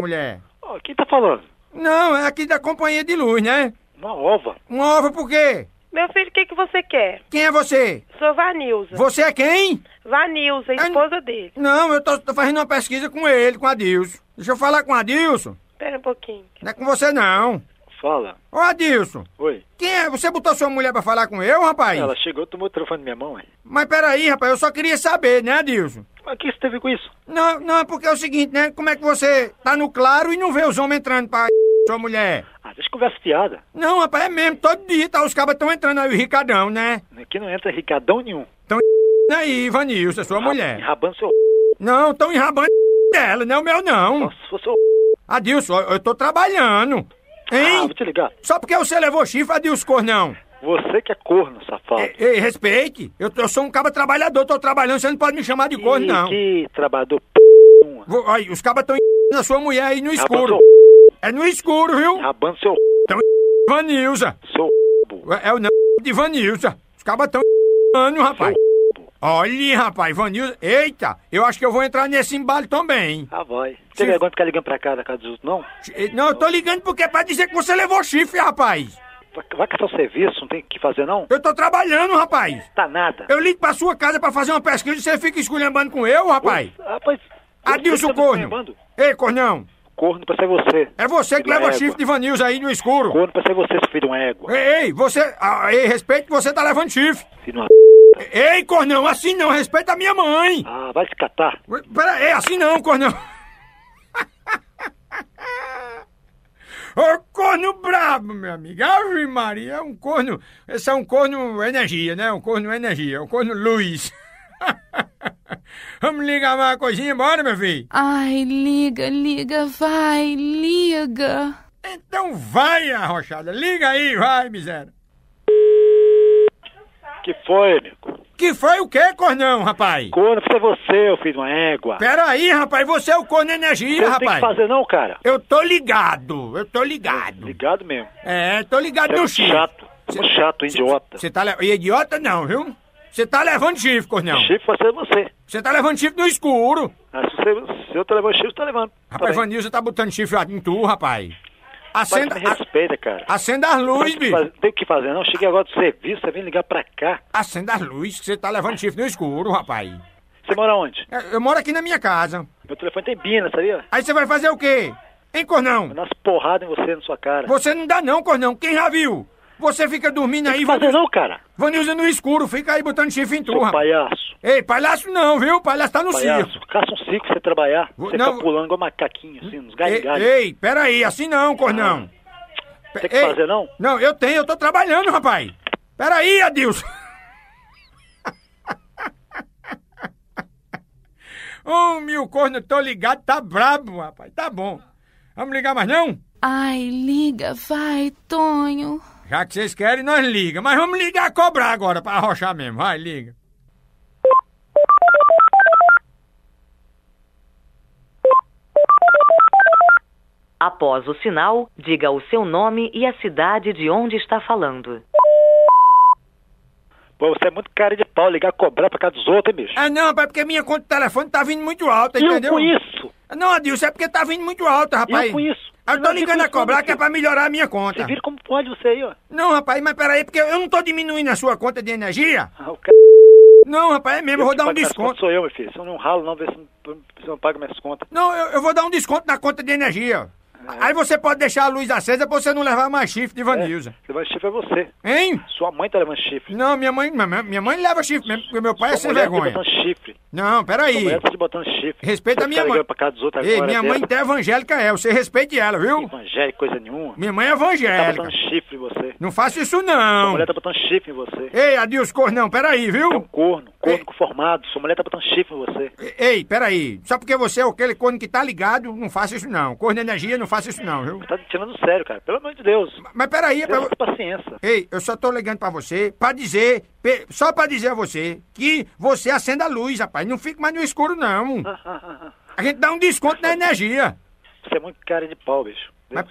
mulher? Ó, quem tá falando? Não, é aqui da companhia de luz, né? Uma ova. Um ovo por quê? Meu filho, o que, que você quer? Quem é você? Sou Vanilza. Você é quem? Vanilza, esposa dele. Não, eu tô, tô fazendo uma pesquisa com ele, com a Adilson. Deixa eu falar com a Adilson. Espera um pouquinho. Não é com você, não. Fala. Ô, Adilson. Oi. Quem é? Você botou sua mulher pra falar com eu, rapaz? Ela chegou, tomou o telefone da minha mão, hein? Mas peraí, rapaz, eu só queria saber, né, Adilson? Mas o que você teve com isso? Não, não, é porque é o seguinte, né? Como é que você tá no claro e não vê os homens entrando pra sua mulher? Ah, deixa eu conversa fiada. Não, rapaz, é mesmo, todo dia tá, os cabas tão entrando aí, o Ricardão, né? Aqui não entra ricadão nenhum. Tão aí, Vanilson, sua mulher. Enrabando seu... Não, tão enrabando dela, não é o meu, não. Nossa, se fosse o... Adilson, eu tô trabalhando. Ah, Hein? vou te ligar. Só porque você levou chifre, Adilson Cornão. Você que é corno, safado. Ei, ei, respeite. Eu, eu sou um caba trabalhador, tô trabalhando, você não pode me chamar de corno, não. Que trabalhador p... Vou, aí, os cabas tão na sua mulher aí no escuro. seu... É no escuro, viu? Enrabando seu... Vanilza. Seu... É, é o não de Vanilza. Os cabas tão rapaz. Olha, rapaz, Vanilza. Eita, eu acho que eu vou entrar nesse embalo também. Ah, vai. Você vergonha de ficar ligando pra cá da casa dos outros, não? Eh, Não, eu tô ligando porque é pra dizer que você levou chifre, rapaz. Vai, vai caçar o serviço, não tem o que fazer, não? Eu tô trabalhando, rapaz. Tá nada. Eu ligo pra sua casa pra fazer uma pesquisa e você fica esculhambando com eu, rapaz. Rapaz... Adilson tá Corno. Ei, Cornão. Corno pra ser você. É você que leva chifre de Vanilza aí no escuro. Corno pra ser você, seu filho de uma égua. Ei, ei, você. Ah, ei, respeite que você tá levando chifre. Filho de uma... Ei, Cornão, assim não, respeita a minha mãe. Ah, vai se catar. Pera, ei, assim não, Cornão. Ô, corno brabo, meu amigo. Ave Maria, é um corno. Esse é um corno energia, né? Um corno energia, um corno luz. Vamos ligar mais uma coisinha, bora, meu filho? Ai, liga, liga, vai, liga. Então vai, arrochada. Liga aí, vai, miséria. Que foi, amigo? Que foi o quê, cornão, rapaz? Corno ser você, ô filho de uma égua. Pera aí, rapaz, você é o corno energia, Você não tem que rapaz. fazer, não, cara. Eu tô ligado, eu tô ligado. Ligado mesmo. É, tô ligado Você é no chifre. chato. É muito chato, idiota. Você tá le... E idiota não, viu? Você tá levando chifre, cornão. Chifre pode ser você. Você tá levando chifre no escuro. Ah, se, você, se eu tô levando chifre, você tá levando. Rapaz, Tá bem. Vanilza tá botando chifre em tu, rapaz. Acenda, me respeita, cara. acenda as luzes, bicho. Tem o que fazer, não. Cheguei agora do serviço, você vem ligar pra cá. Acenda as luzes, que você tá levando chifre no escuro, rapaz. Você mora onde? Eu, eu moro aqui na minha casa. Meu telefone tem bina, sabia? Aí você vai fazer o quê? Hein, cornão? Umas porradas em você, na sua cara. Você não dá não, cornão. Quem já viu? Você fica dormindo aí, Não fazer Vanilza, não, cara. Vanilza no escuro, fica aí botando chifre em tu, Seu rapaz. palhaço. Ei, palhaço não, viu? Palhaço tá no Palhaço. circo. Caça um circo pra você trabalhar. Você não, fica pulando igual macaquinho, assim, nos galhos Ei, ei, peraí, assim não, cornão. Tem que Ei, fazer, não? Não, eu tenho, eu tô trabalhando, rapaz. Peraí, Adilson. Ô, meu corno, tô ligado, tá brabo, rapaz. Tá bom. Vamos ligar mais não? Ai, liga, vai, Tonho. Já que vocês querem, nós liga. Mas vamos ligar a cobrar agora, pra arrochar mesmo. Vai, liga. Após o sinal, diga o seu nome e a cidade de onde está falando. Pô, você é muito cara de pau ligar cobrar pra casa dos outros, hein, bicho? Ah, não, rapaz, porque minha conta de telefone tá vindo muito alta, E eu entendeu? com isso? Não, Adilson, é porque tá vindo muito alta, rapaz. Eu com isso? Eu tô Não, ligando eu a cobrar que é pra melhorar a minha conta. Você vira como pode você aí, ó. Não, rapaz, mas peraí, porque eu não tô diminuindo a sua conta de energia. Ah, o cara... Não, rapaz, é mesmo, eu vou que dar um desconto. Sou eu, meu filho. Se eu não ralo, não, vê se não, se não paga minhas contas. Não, eu, eu vou dar um desconto na conta de energia. É. Aí você pode deixar a luz acesa pra você não levar mais chifre de Vanilza. Levando chifre é você. Hein? Sua mãe tá levando chifre. Não, minha mãe, minha, minha mãe leva chifre mesmo, porque meu pai é Sua sem mulher tá vergonha. botando chifre. Não, Sua peraí. mulher tá te botando chifre. Respeita Você a minha fica mãe. pra casa dos outros Ei, minha mãe até evangélica é, você respeite ela, viu? Evangélico, coisa nenhuma. Minha mãe é Tá evangélica. botando chifre em você. Não faça isso Sua não. mulher tá botando chifre em você. Ei, Adilson Cornão, peraí, É um viu? corno, corno Ei. conformado. Sua mulher tá botando chifre em você. Ei, peraí. Só porque você é aquele corno que tá ligado, não faça isso não. Corno de energia, não faça isso não, viu? Tá tirando sério, cara. Pelo amor de Deus. Mas peraí, é pra... Paciência. Ei, eu só tô ligando pra você pra dizer, só pra dizer a você que você acenda a luz, rapaz. Não fique mais no escuro, não. A gente dá um desconto na energia. Você é muito cara de pau, bicho. Mas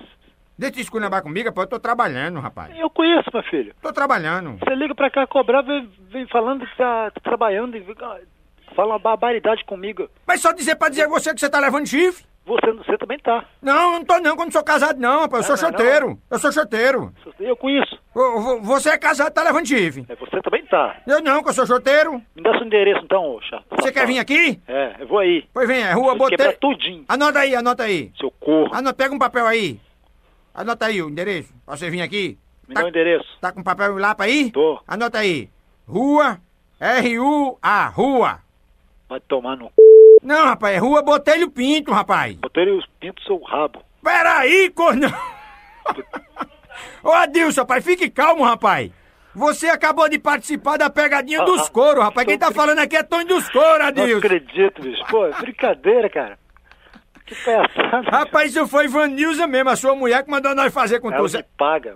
deixa de esculhambar comigo, rapaz. Eu tô trabalhando, rapaz. Eu conheço, meu filho. Tô trabalhando. Você liga pra cá cobrar, vem, vem falando que tá, tá trabalhando e ah, fala uma barbaridade comigo. Mas só dizer pra dizer a você que você tá levando chifre? Você, você também tá. Não, eu não tô não, quando sou casado não, rapaz. Eu sou Não, não, choteiro. Eu sou choteiro. Eu conheço. Você é casado, tá levando chifre. É, você também tá. Eu não, que eu sou choteiro. Me dá seu endereço então, ô chato. Você quer vir aqui? É, eu vou aí. Pois vem, é rua Botelho. tudinho, Anota aí, anota aí. seu corno. Anota, pega um papel aí. Anota aí o endereço. Pra você vir aqui. Me dá o endereço. Tá com papel e lápis aí? Tô. Anota aí. Rua R-U-A, rua. Vai tomar no. Não, rapaz, é rua Botelho Pinto, rapaz. Pintos no seu rabo. Peraí, cornão. Ô, Adilson, rapaz, fique calmo, rapaz. Você acabou de participar da pegadinha dos Ah, coros, rapaz. Quem tá falando aqui é Tony dos coros, Não Adilson. acredito, bicho. Pô, é brincadeira, cara. Que palhaçada. Rapaz, isso foi Vanilza mesmo, a sua mulher que mandou nós fazer com Ela tu. me paga.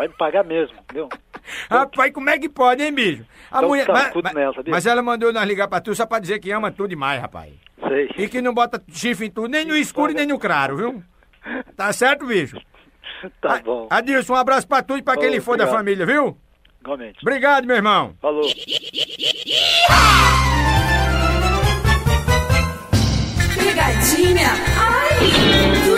Vai me pagar mesmo, entendeu? Rapaz, como é que pode, hein, bicho? A um mulher. Mas, sacudo mas- nela, mas ela mandou nós ligar pra tu só pra dizer que ama tu demais, rapaz. Sei. E que não bota chifre em tu, nem no escuro, nem no claro, viu? Tá certo, bicho? Tá bom. Adilson, um abraço pra tu e pra quem Ô, ele for da família, viu? Igualmente. Obrigado, meu irmão. Falou. Pegadinha, ai,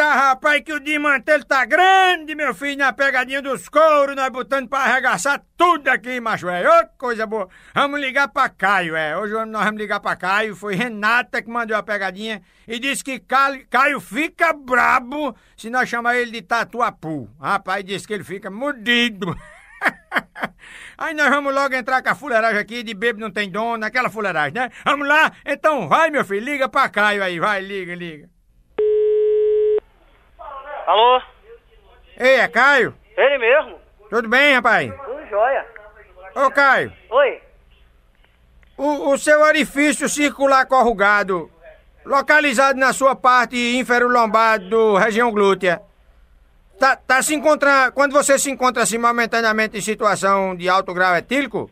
Eita, rapaz, que o desmantelho tá grande, meu filho, na pegadinha dos couros, nós botando pra arregaçar tudo aqui, macho, é. Ô, coisa boa. Vamos ligar pra Caio, é. Hoje nós vamos ligar pra Caio, foi Renata que mandou a pegadinha e disse que Caio, fica brabo se nós chamar ele de Tatuapu. Rapaz, disse que ele fica mordido. Aí nós vamos logo entrar com a fuleiragem aqui, de bebo não tem dono, aquela fuleiragem, né? Vamos lá? Então vai, meu filho, liga pra Caio aí, vai, liga, liga. Alô? Ei, é Caio? Ele mesmo? Tudo bem, rapaz? Tudo jóia. Ô, Caio, Oi. o, o seu orifício circular corrugado, localizado na sua parte inferior-lombar do região glútea, tá, tá se encontrando... Quando você se encontra assim momentaneamente em situação de alto grau etílico,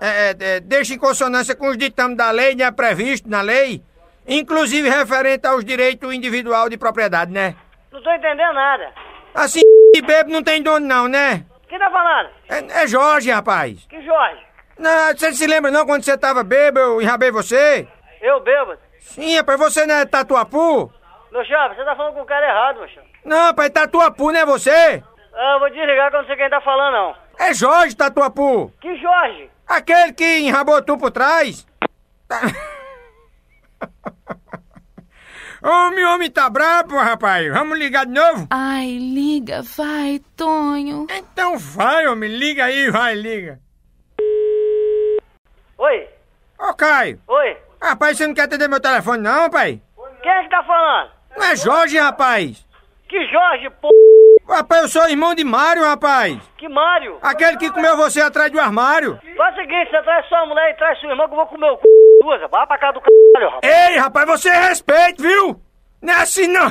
é, é, é, deixa em consonância com os ditames da lei, né, previsto na lei, inclusive referente aos direitos individual de propriedade, né? Não tô entendendo nada. Assim, bebo não tem dono não, né? Quem tá falando? É, é Jorge, rapaz. Que Jorge? Não, você se lembra não quando você tava bêbado, eu enrabei você? Eu bêbado? Sim, rapaz, você não é tatuapu? Meu chapa, você tá falando com o cara errado, meu chapa. Não, rapaz, tatuapu não é você? Ah, eu vou desligar que eu não sei quem tá falando, não. É Jorge, tatuapu. Que Jorge? Aquele que enrabou tu por trás. Ô, meu homem tá brabo, rapaz. Vamos ligar de novo? Ai, liga, vai, Tonho. Então vai, homem. Liga aí, vai, liga. Oi? Ô, Caio. Oi? Rapaz, você não quer atender meu telefone não, rapaz? Quem é que tá falando? Não é Jorge, rapaz. Que Jorge, p... Rapaz, eu sou irmão de Mário, rapaz. Que Mário? Aquele que comeu você atrás do armário. Faz o seguinte, você traz sua mulher e traz sua irmã que eu vou comer o c... duas, rapaz. Vai pra cá do c... rapaz. Ei, rapaz, você respeite, viu? Não é assim, não.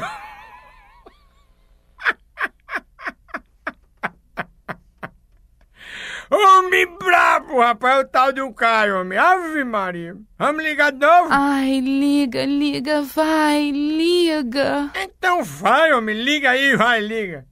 Homem brabo, rapaz, o tal um Caio, homem. Ave Maria. Vamos ligar de novo? Ai, liga, liga, vai, liga. Então vai, homem. Liga aí, vai, liga.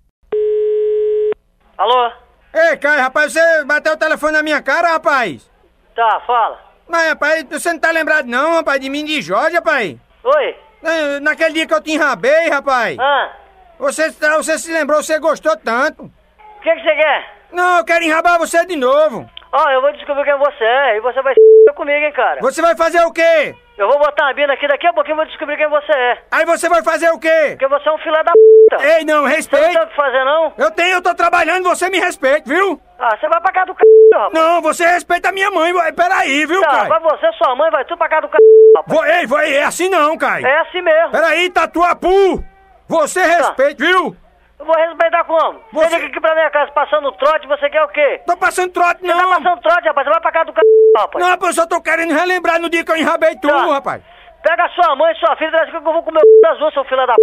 Alô? Ei, Caio, rapaz, você bateu o telefone na minha cara, rapaz? Tá, fala. Mas, rapaz, você não tá lembrado não, rapaz, de mim de Jorge, rapaz? Oi? Eh, Naquele dia que eu te enrabei, rapaz. Ah, Você, você se lembrou, você gostou tanto. o que que você quer? Não, eu quero enrabar você de novo. Ó, eu vou descobrir quem você é e você vai comigo, hein, cara. Você vai fazer o quê? Eu vou botar uma bina aqui, daqui a pouquinho eu vou descobrir quem você é. Aí você vai fazer o quê? Porque você é um filé da p... Ei, não, Você não tem o que fazer, não? Eu tenho, eu tô trabalhando, você me respeite, viu? Ah, você vai pra cá do c... rapaz. Não, você respeita a minha mãe. vai- Peraí, viu, Tá, Caio? vai você, sua mãe, vai tu pra cá do c... rapaz. Vou, ei, vou, é assim não, Caio. É assim mesmo. Peraí, tatuapu. Você respeite, viu? Eu vou respeitar como? Você liga aqui pra minha casa passando trote, você quer o quê? Tô passando trote, Você tá não. passando trote, rapaz, você vai pra cá do c... rapaz. Não, rapaz, eu só tô querendo relembrar no dia que eu enrabei tu, Tá. rapaz. Pega sua mãe e sua filha, traz que eu vou comer o c... das duas, seu filho da p...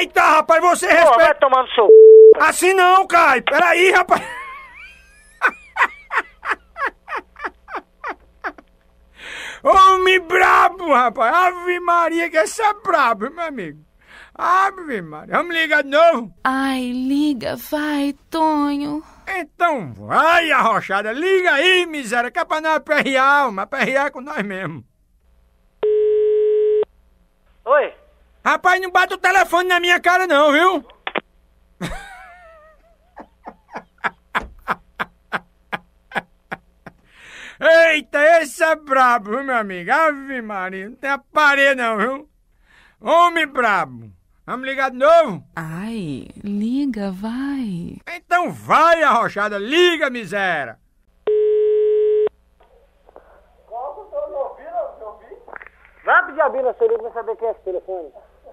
Eita, rapaz, você Pô, vai respeita. tomar no seu c... Assim não, Caio. Peraí, rapaz. Homem brabo, rapaz. Ave Maria, que esse é brabo, meu amigo. Ave Maria. Vamos ligar de novo? Ai, liga, vai, Tonho. Então vai, arrochada. Liga aí, miséria, que é pra não aperrear, mas aperrear com nós mesmo. Oi? Rapaz, não bate o telefone na minha cara não, viu? Eita, esse é brabo, viu, meu amigo? Ave Maria, não tem aparelho não, viu? Homem brabo. Vamos ligar de novo? Ai, liga, vai. Então vai, arrochada, liga, miséria. Vai pedir a Bina seu pra saber quem é esse telefone.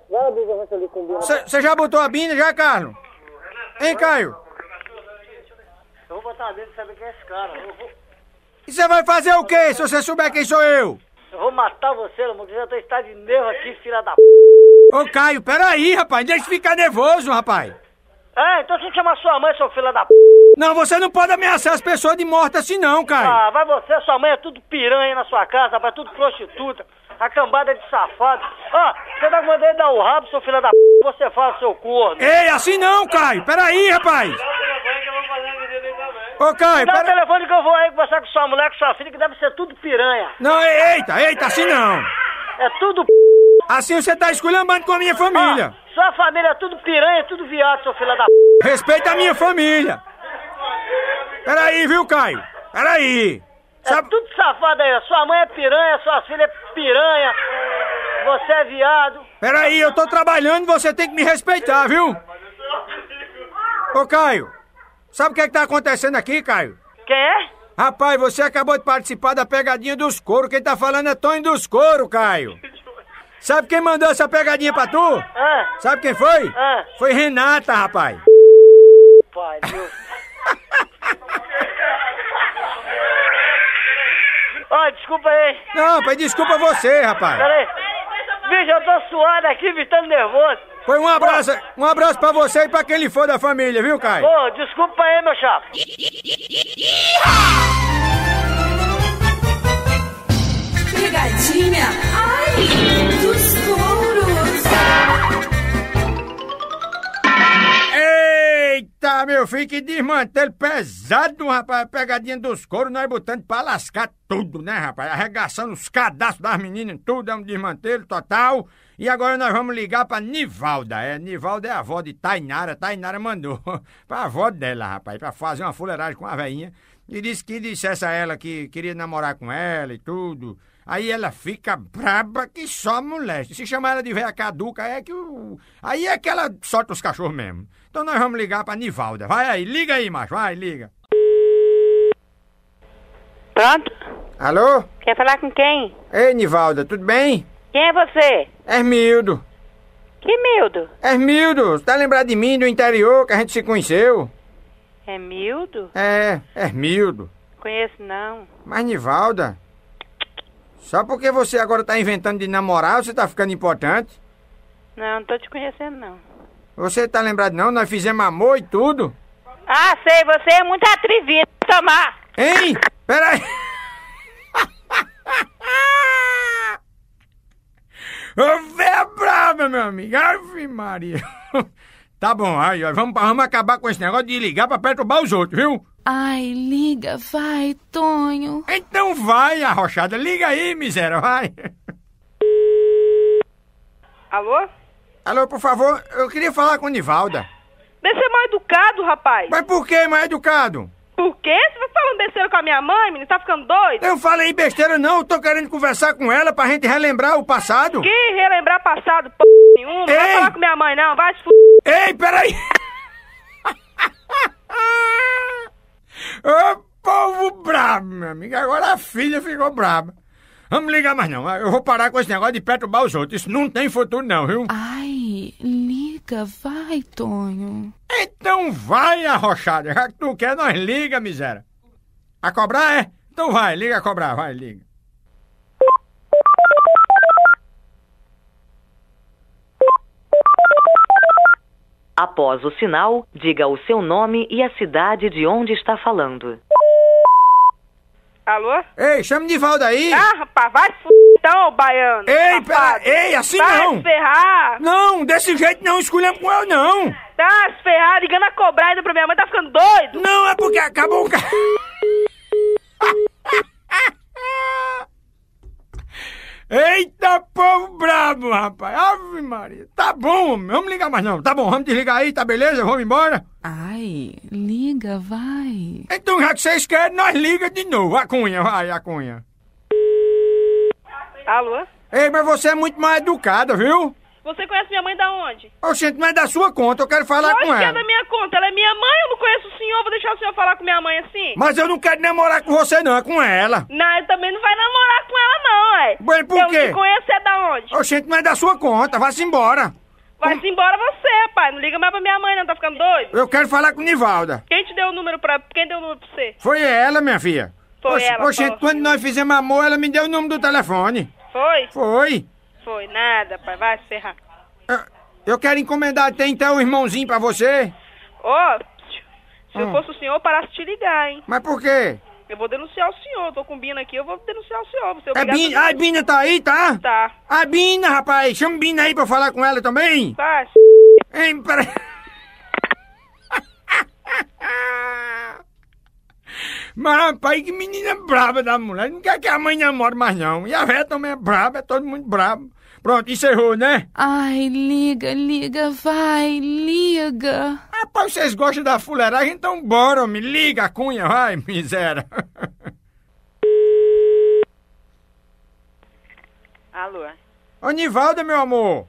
Vai abrir você ali com Bina. Você já botou a bina já, Carlos? Hein, Caio? Eu vou botar a Bina pra saber quem é esse cara. E você vai fazer o quê se você souber quem sou eu? Eu vou matar você, que já tô estado de nervo aqui, filha da p. Ô, Caio, peraí, rapaz, deixa de ficar nervoso, rapaz. É, então você chama sua mãe, seu filho da p. Não, você não pode ameaçar as pessoas de morte assim não, Caio. Ah, vai você, sua mãe é tudo piranha aí na sua casa, rapaz, tudo prostituta. A cambada de safado. Ó, você tá de dar o rabo, seu filho da p. Você fala, seu corno. Ei, assim não, Caio, peraí, rapaz. Ô, Caio, Dá o pera... telefone que eu vou aí conversar com sua mulher, com sua filha, que deve ser tudo piranha. Não, eita, eita, assim não. É tudo p. Assim você tá esculhambando com a minha família. Ó, sua família é tudo piranha, tudo viado, seu filho da p. Respeita a minha família. Peraí, viu, Caio? Peraí. É Sabe... tudo safado aí. Sua mãe é piranha, sua filha é piranha, você é viado. Peraí, eu tô trabalhando, você tem que me respeitar, viu? Ô, Caio, sabe o que é que tá acontecendo aqui, Caio? Quem é? Rapaz, você acabou de participar da pegadinha dos couro. Quem tá falando é Tony dos couro, Caio. Sabe quem mandou essa pegadinha pra tu? Ah, Sabe quem foi? ah, Foi Renata, rapaz. pai, Deus. Não, pai, desculpa você, rapaz. Pera aí. Bicho, eu tô suado aqui, bicho, tô nervoso. Foi um abraço, um abraço pra você e pra quem lhe for da família, viu, Caio? Ô, desculpa aí, meu chapa. Pegadinha, meu meu filho, que desmantelo pesado, rapaz. Pegadinha dos coros, nós botando pra lascar tudo, né, rapaz? Arregaçando os cadastros das meninas, tudo é um desmantelo total. E agora nós vamos ligar pra Nivalda. É, Nivalda é a avó de Tainara. Tainara mandou pra avó dela, rapaz, pra fazer uma fuleiragem com a veinha. E disse que dissesse a ela que queria namorar com ela e tudo. Aí ela fica braba que só molesta. Se chamar ela de velha caduca, é que o. Aí é que ela solta os cachorros mesmo. Então nós vamos ligar pra Nivalda. Vai aí, liga aí, macho. Vai, liga. Pronto? Alô? Quer falar com quem? Ei, Nivalda, tudo bem? Quem é você? Hermildo. Que Mildo? Hermildo, você tá lembrado de mim do interior que a gente se conheceu? É Mildo? É, Hermildo. Conheço não. Mas Nivalda, só porque você agora tá inventando de namorar, você tá ficando importante? Não, não tô te conhecendo não. Você tá lembrado não? Nós fizemos amor e tudo. Ah, sei, você é muito atrevido. Tomar. Hein? Peraí. Ô, véia brava, meu amigo. Ave Maria. Tá bom, aí, ó, vamos, vamos acabar com esse negócio de ligar pra perturbar os outros, viu? Ai, liga, vai, Tonho. Então vai, arrochada. Liga aí, miséria, vai. Alô? Alô, por favor, eu queria falar com Nivalda. Deve ser mal educado, rapaz. Mas por que mais educado? Por quê? Você tá falando besteira com a minha mãe, menino? Tá ficando doido? Eu falei besteira não, eu tô querendo conversar com ela pra gente relembrar o passado. Que relembrar passado, p nenhuma. Não vai falar com minha mãe, não. Vai se f... Ei, peraí! Ô, povo brabo, meu amigo. Agora a filha ficou braba. Vamos ligar mais não. Eu vou parar com esse negócio de perturbar os outros. Isso não tem futuro não, viu? Ai, liga, vai, Tonho. Então vai, arrochada. Já que tu quer, nós liga, miséria. A cobrar, é? Então vai, liga a cobrar, vai, liga. Após o sinal, diga o seu nome e a cidade de onde está falando. Alô? Ei, chama de Valda aí. Ah, rapaz, vai f... então, baiano. Ei, pera, ei, assim vai não. se ferrar. Não, desse jeito não, escolha com eu não. Tá se ferrar, ligando a cobrar ainda pra minha mãe. Tá ficando doido? Não, é porque acabou o ca... Eita, povo brabo, rapaz. Ave Maria. Tá bom, homem. Vamos ligar mais não. Tá bom, vamos desligar aí, tá beleza? Vamos embora? Ai, liga, vai. Então, já que vocês querem, nós liga de novo. A cunha, vai, a cunha. Alô? Ei, mas você é muito mais educada, viu? Você conhece minha mãe da onde? Oxente, não é da sua conta, eu quero falar Lógico com que é ela. da minha conta. Ela é minha mãe, eu não conheço o senhor. Vou deixar o senhor falar com minha mãe assim? Mas eu não quero namorar com você não, é com ela. Não, ele também não vai namorar com ela, não, é. Bem, por eu quê? te conheço é da onde? Oxente, não é da sua conta, vá-se embora. Vai-se embora você, pai. Não liga mais pra minha mãe, não. Tá ficando doido? Eu quero falar com Nivalda. Quem te deu o número pra... Quem deu o número pra você? Foi ela, minha filha. Foi Oxe- ela, Oxente, quando nós fizemos amor, ela me deu o número do telefone. Foi? Foi. Foi. Nada, pai. Vai se ferrar. Eu, eu quero encomendar até então um irmãozinho pra você. Ô, se eu Hum. fosse o senhor, eu parasse de te ligar, hein? Mas por quê? Eu vou denunciar o senhor. Tô com Bina aqui, eu vou denunciar o senhor. Você é Bina. a- Bina tá aí, tá? Tá. A Bina, rapaz. Chama Bina aí pra eu falar com ela também. Vai. Hein, peraí. Mas, rapaz, que menina braba da mulher. Não quer que a mãe namore mais, não. E a véia também é braba, é todo mundo brabo. Pronto, encerrou, né? Ai, liga, liga, vai, liga. Rapaz, vocês gostam da fuleiragem, então bora, me liga a cunha, vai, miséria. Alô? Ô, Nivalda, meu amor.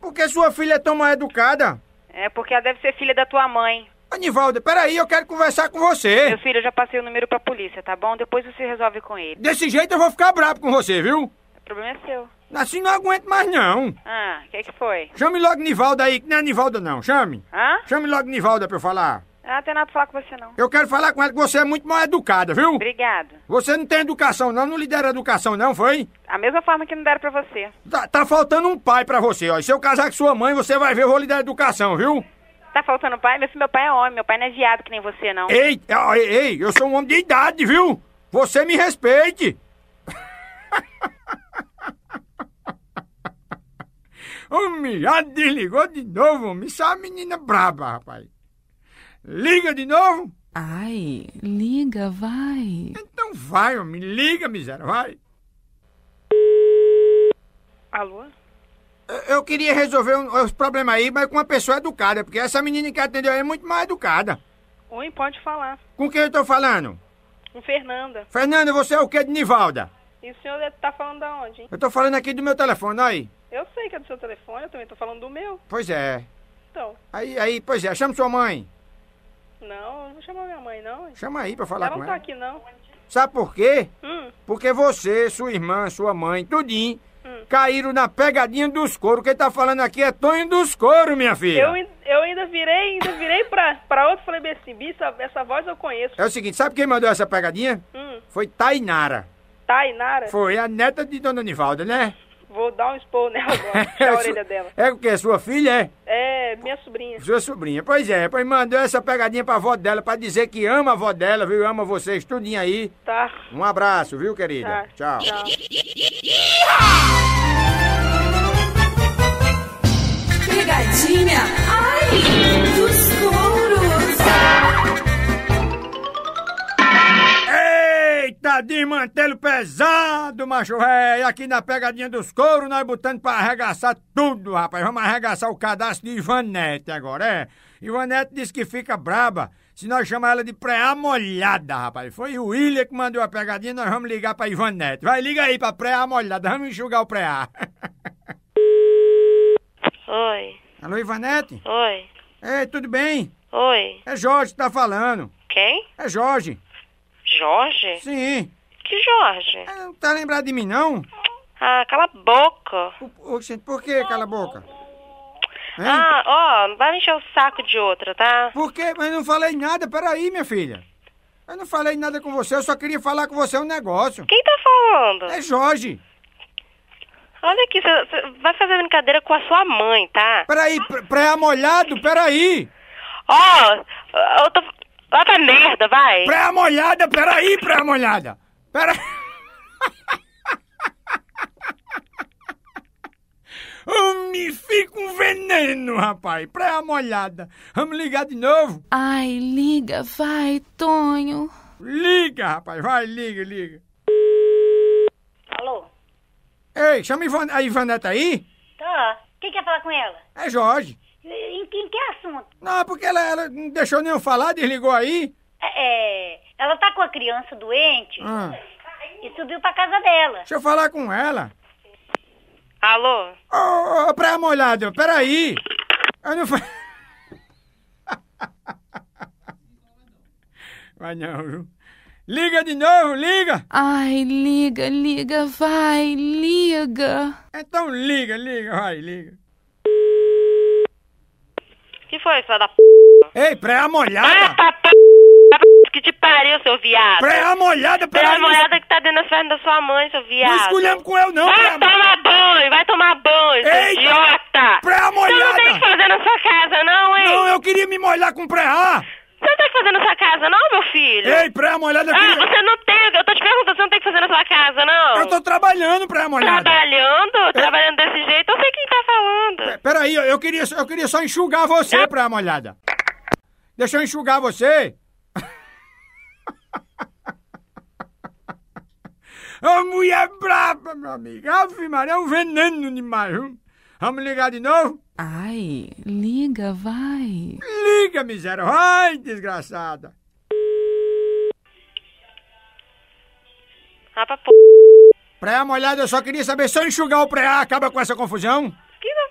Por que sua filha é tão mal educada? É porque ela deve ser filha da tua mãe. Ô, Nivalda, peraí, eu quero conversar com você. Meu filho, eu já passei o número pra polícia, tá bom? Depois você resolve com ele. Desse jeito eu vou ficar bravo com você, viu? O problema é seu. Assim não aguento mais, não. Ah, o que que foi? Chame logo Nivalda aí, que não é Nivalda, não. Chame. Hã? Chame logo Nivalda pra eu falar. Ah, não tem nada pra falar com você, não. Eu quero falar com ela que você é muito mal educada, viu? Obrigado. Você não tem educação, não. Não lhe deram educação, não, foi? A mesma forma que não deram pra você. Tá, tá faltando um pai pra você, ó. E se eu casar com sua mãe, você vai ver, eu vou lhe dar educação, viu? Tá faltando pai? Meu filho, meu pai é homem. Meu pai não é viado que nem você, não. Ei, ó, ei, ei, eu sou um homem de idade, viu? Você me respeite. Homem, já desligou de novo, homem. Isso é uma menina braba, rapaz. Liga de novo? Ai, liga, vai. Então vai, homem, liga, miséria, vai. Alô? Eu- queria resolver um- os problemas aí, mas com uma pessoa educada, porque essa menina que atendeu aí é muito mais educada. Oi, pode falar. Com quem eu tô falando? Com Fernanda. Fernanda, você é o quê de Nivalda? E o senhor tá falando da onde? hein? Eu tô falando aqui do meu telefone, aí. Eu sei que é do seu telefone, eu também tô falando do meu. Pois é. Então, Aí, aí, pois é, chama sua mãe. não, não vou chamar minha mãe, não. Chama aí pra falar ela com não ela. tá aqui, não. Sabe por quê? Hum, Porque você, sua irmã, sua mãe, tudinho, Hum. caíram na pegadinha dos couro. Quem tá falando aqui é Tonho dos couro, minha filha. eu, eu ainda virei, ainda virei pra, pra outro e falei assim, bicho, essa, essa voz eu conheço. É o seguinte, sabe quem mandou essa pegadinha? Hum, Foi Tainara. Tainara, Foi a neta de Dona Nivalda, né? Vou dar um expor nela agora, puxar a orelha dela. É o quê? Sua filha, é? É, minha sobrinha. Sua sobrinha. Pois é, pois mandou essa pegadinha pra avó dela pra dizer que ama a avó dela, viu? Ama vocês, tudinho aí. Tá, Um abraço, viu, querida? tá. Tchau. Pegadinha, ai, dos Eita, desmantelo pesado, macho ré. Aqui na pegadinha dos couros, nós botando pra arregaçar tudo, rapaz. Vamos arregaçar o cadastro de Ivanete agora, é? Ivanete disse que fica braba se nós chamar ela de preá molhada, rapaz. Foi o William que mandou a pegadinha, nós vamos ligar pra Ivanete. Vai, liga aí pra preá molhada, vamos enxugar o preá. Oi, Alô, Ivanete? oi, Ei, tudo bem? oi. É Jorge que tá falando. Quem? É Jorge. Jorge? Sim. Que Jorge? É, Não tá lembrado de mim, não? Ah, cala a boca. Ô, gente, por que, cala a boca? Hein? Ah, ó, não vai encher o saco de outra, tá? Por quê? Mas eu não falei nada, peraí, minha filha. Eu não falei nada com você, eu só queria falar com você um negócio. Quem tá falando? É Jorge. Olha aqui, você vai fazer brincadeira com a sua mãe, tá? Peraí, pré-molhado, peraí. Ó, eu tô... Vai pra merda, vai. Pré-molhada, peraí, pré-molhada. Peraí. Me fica um veneno, rapaz. Pré-molhada. Vamos ligar de novo? Ai, liga, vai, Tonho. Liga, rapaz. Vai, liga, liga. Alô? Ei, chama a Ivan- a Ivaneta aí. Tá. Quem quer falar com ela? É Jorge. Em, em que assunto? Não, porque ela, ela não deixou nem eu falar, desligou aí. É, é, ela tá com a criança doente Ah, e subiu pra casa dela. deixa eu falar com ela. Alô? Ô, ô, praia molhada, peraí. Eu não fa... Vai não, viu? Liga de novo, liga. Ai, liga, liga, vai, liga. Então liga, liga, vai, liga. Que foi, filha da p... Ei, praia Ah, molhada. tá p... que te pariu, seu viado. Praia molhada, Pela peraí. molhada que tá dentro das pernas da sua mãe, seu Não viado. esculhamba com eu não, Vai molhada. tomar banho, vai tomar banho, Eita! idiota. Praia Você não tem molhada. que fazer na sua casa, não, hein? Não, eu queria me molhar com praia. Você não tem que fazer na sua casa, não, meu filho? Ei, praia molhada, eu Ah, queria... você não tem, eu tô te perguntando, você não tem que fazer na sua casa, não? Eu tô trabalhando, praia molhada. Trabalhando? Trabalhando desse jeito? Eu sei quem tá falando. Peraí, eu, eu queria, eu queria só enxugar você, praia molhada. Deixa eu enxugar você. Ô, mulher braba, meu amigo. Ave Maria, é um veneno demais, viu? Vamos ligar de novo? Ai, liga, vai. Liga, miséria. Vai, desgraçada. Ah, pra p... Praia molhada, eu só queria saber se eu enxugar o pré acaba com essa confusão.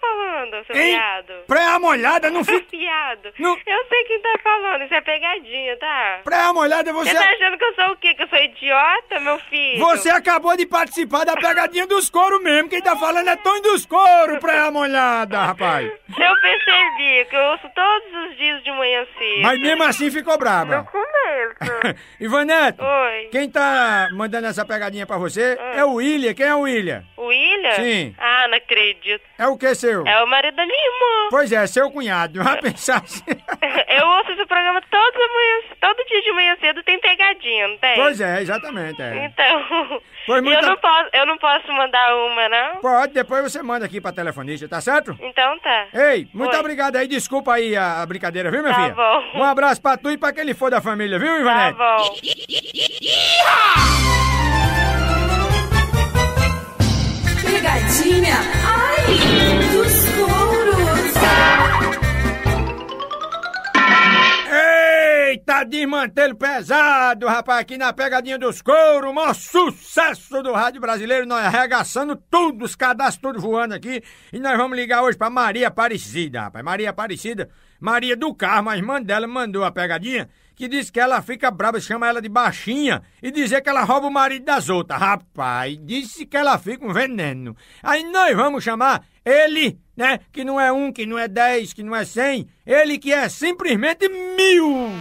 Falando, seu Hein? viado? Praia molhada, não fica... Viado. Não. Eu sei quem tá falando, isso é pegadinha, tá? Praia molhada, você... Você tá achando que eu sou o quê? Que eu sou idiota, meu filho? Você acabou de participar da pegadinha dos couro mesmo. Quem tá falando é Tony dos couro, praia molhada, rapaz. Eu percebi que eu ouço todos os dias de manhã cedo. Mas mesmo assim ficou No braba. começo. Ivanete, Oi. quem tá mandando essa pegadinha pra você é o William. Quem é o William? O William? Sim. Ah, não acredito. É o que seu? Eu? É o marido da minha irmã. Pois é, seu cunhado. Vai pensar assim. Eu ouço esse programa todas as manhãs, todo dia de manhã cedo tem pegadinha, não tem? Pois é, exatamente. É. Então, Pois eu, muita- não posso, eu não posso mandar uma, não? Pode, depois você manda aqui pra telefonista, tá certo? Então tá. Ei, muito Oi. obrigado aí, desculpa aí a, brincadeira, viu, minha Tá filha? bom. Um abraço pra tu e pra quem for da família, viu, Tá Ivanete? bom. Pegadinha, ai, dos touros. Eita, desmantelo pesado, rapaz, aqui na pegadinha dos couros, o maior sucesso do rádio brasileiro, nós arregaçando tudo, os cadastros tudo voando aqui, e nós vamos ligar hoje pra Maria Aparecida, rapaz, Maria Aparecida, Maria do Carmo, a irmã dela mandou a pegadinha, que diz que ela fica brava, chama ela de baixinha, e dizer que ela rouba o marido das outras, rapaz, disse que ela fica um veneno. Aí nós vamos chamar ele, né, que não é um, que não é dez, que não é cem, ele que é simplesmente mil.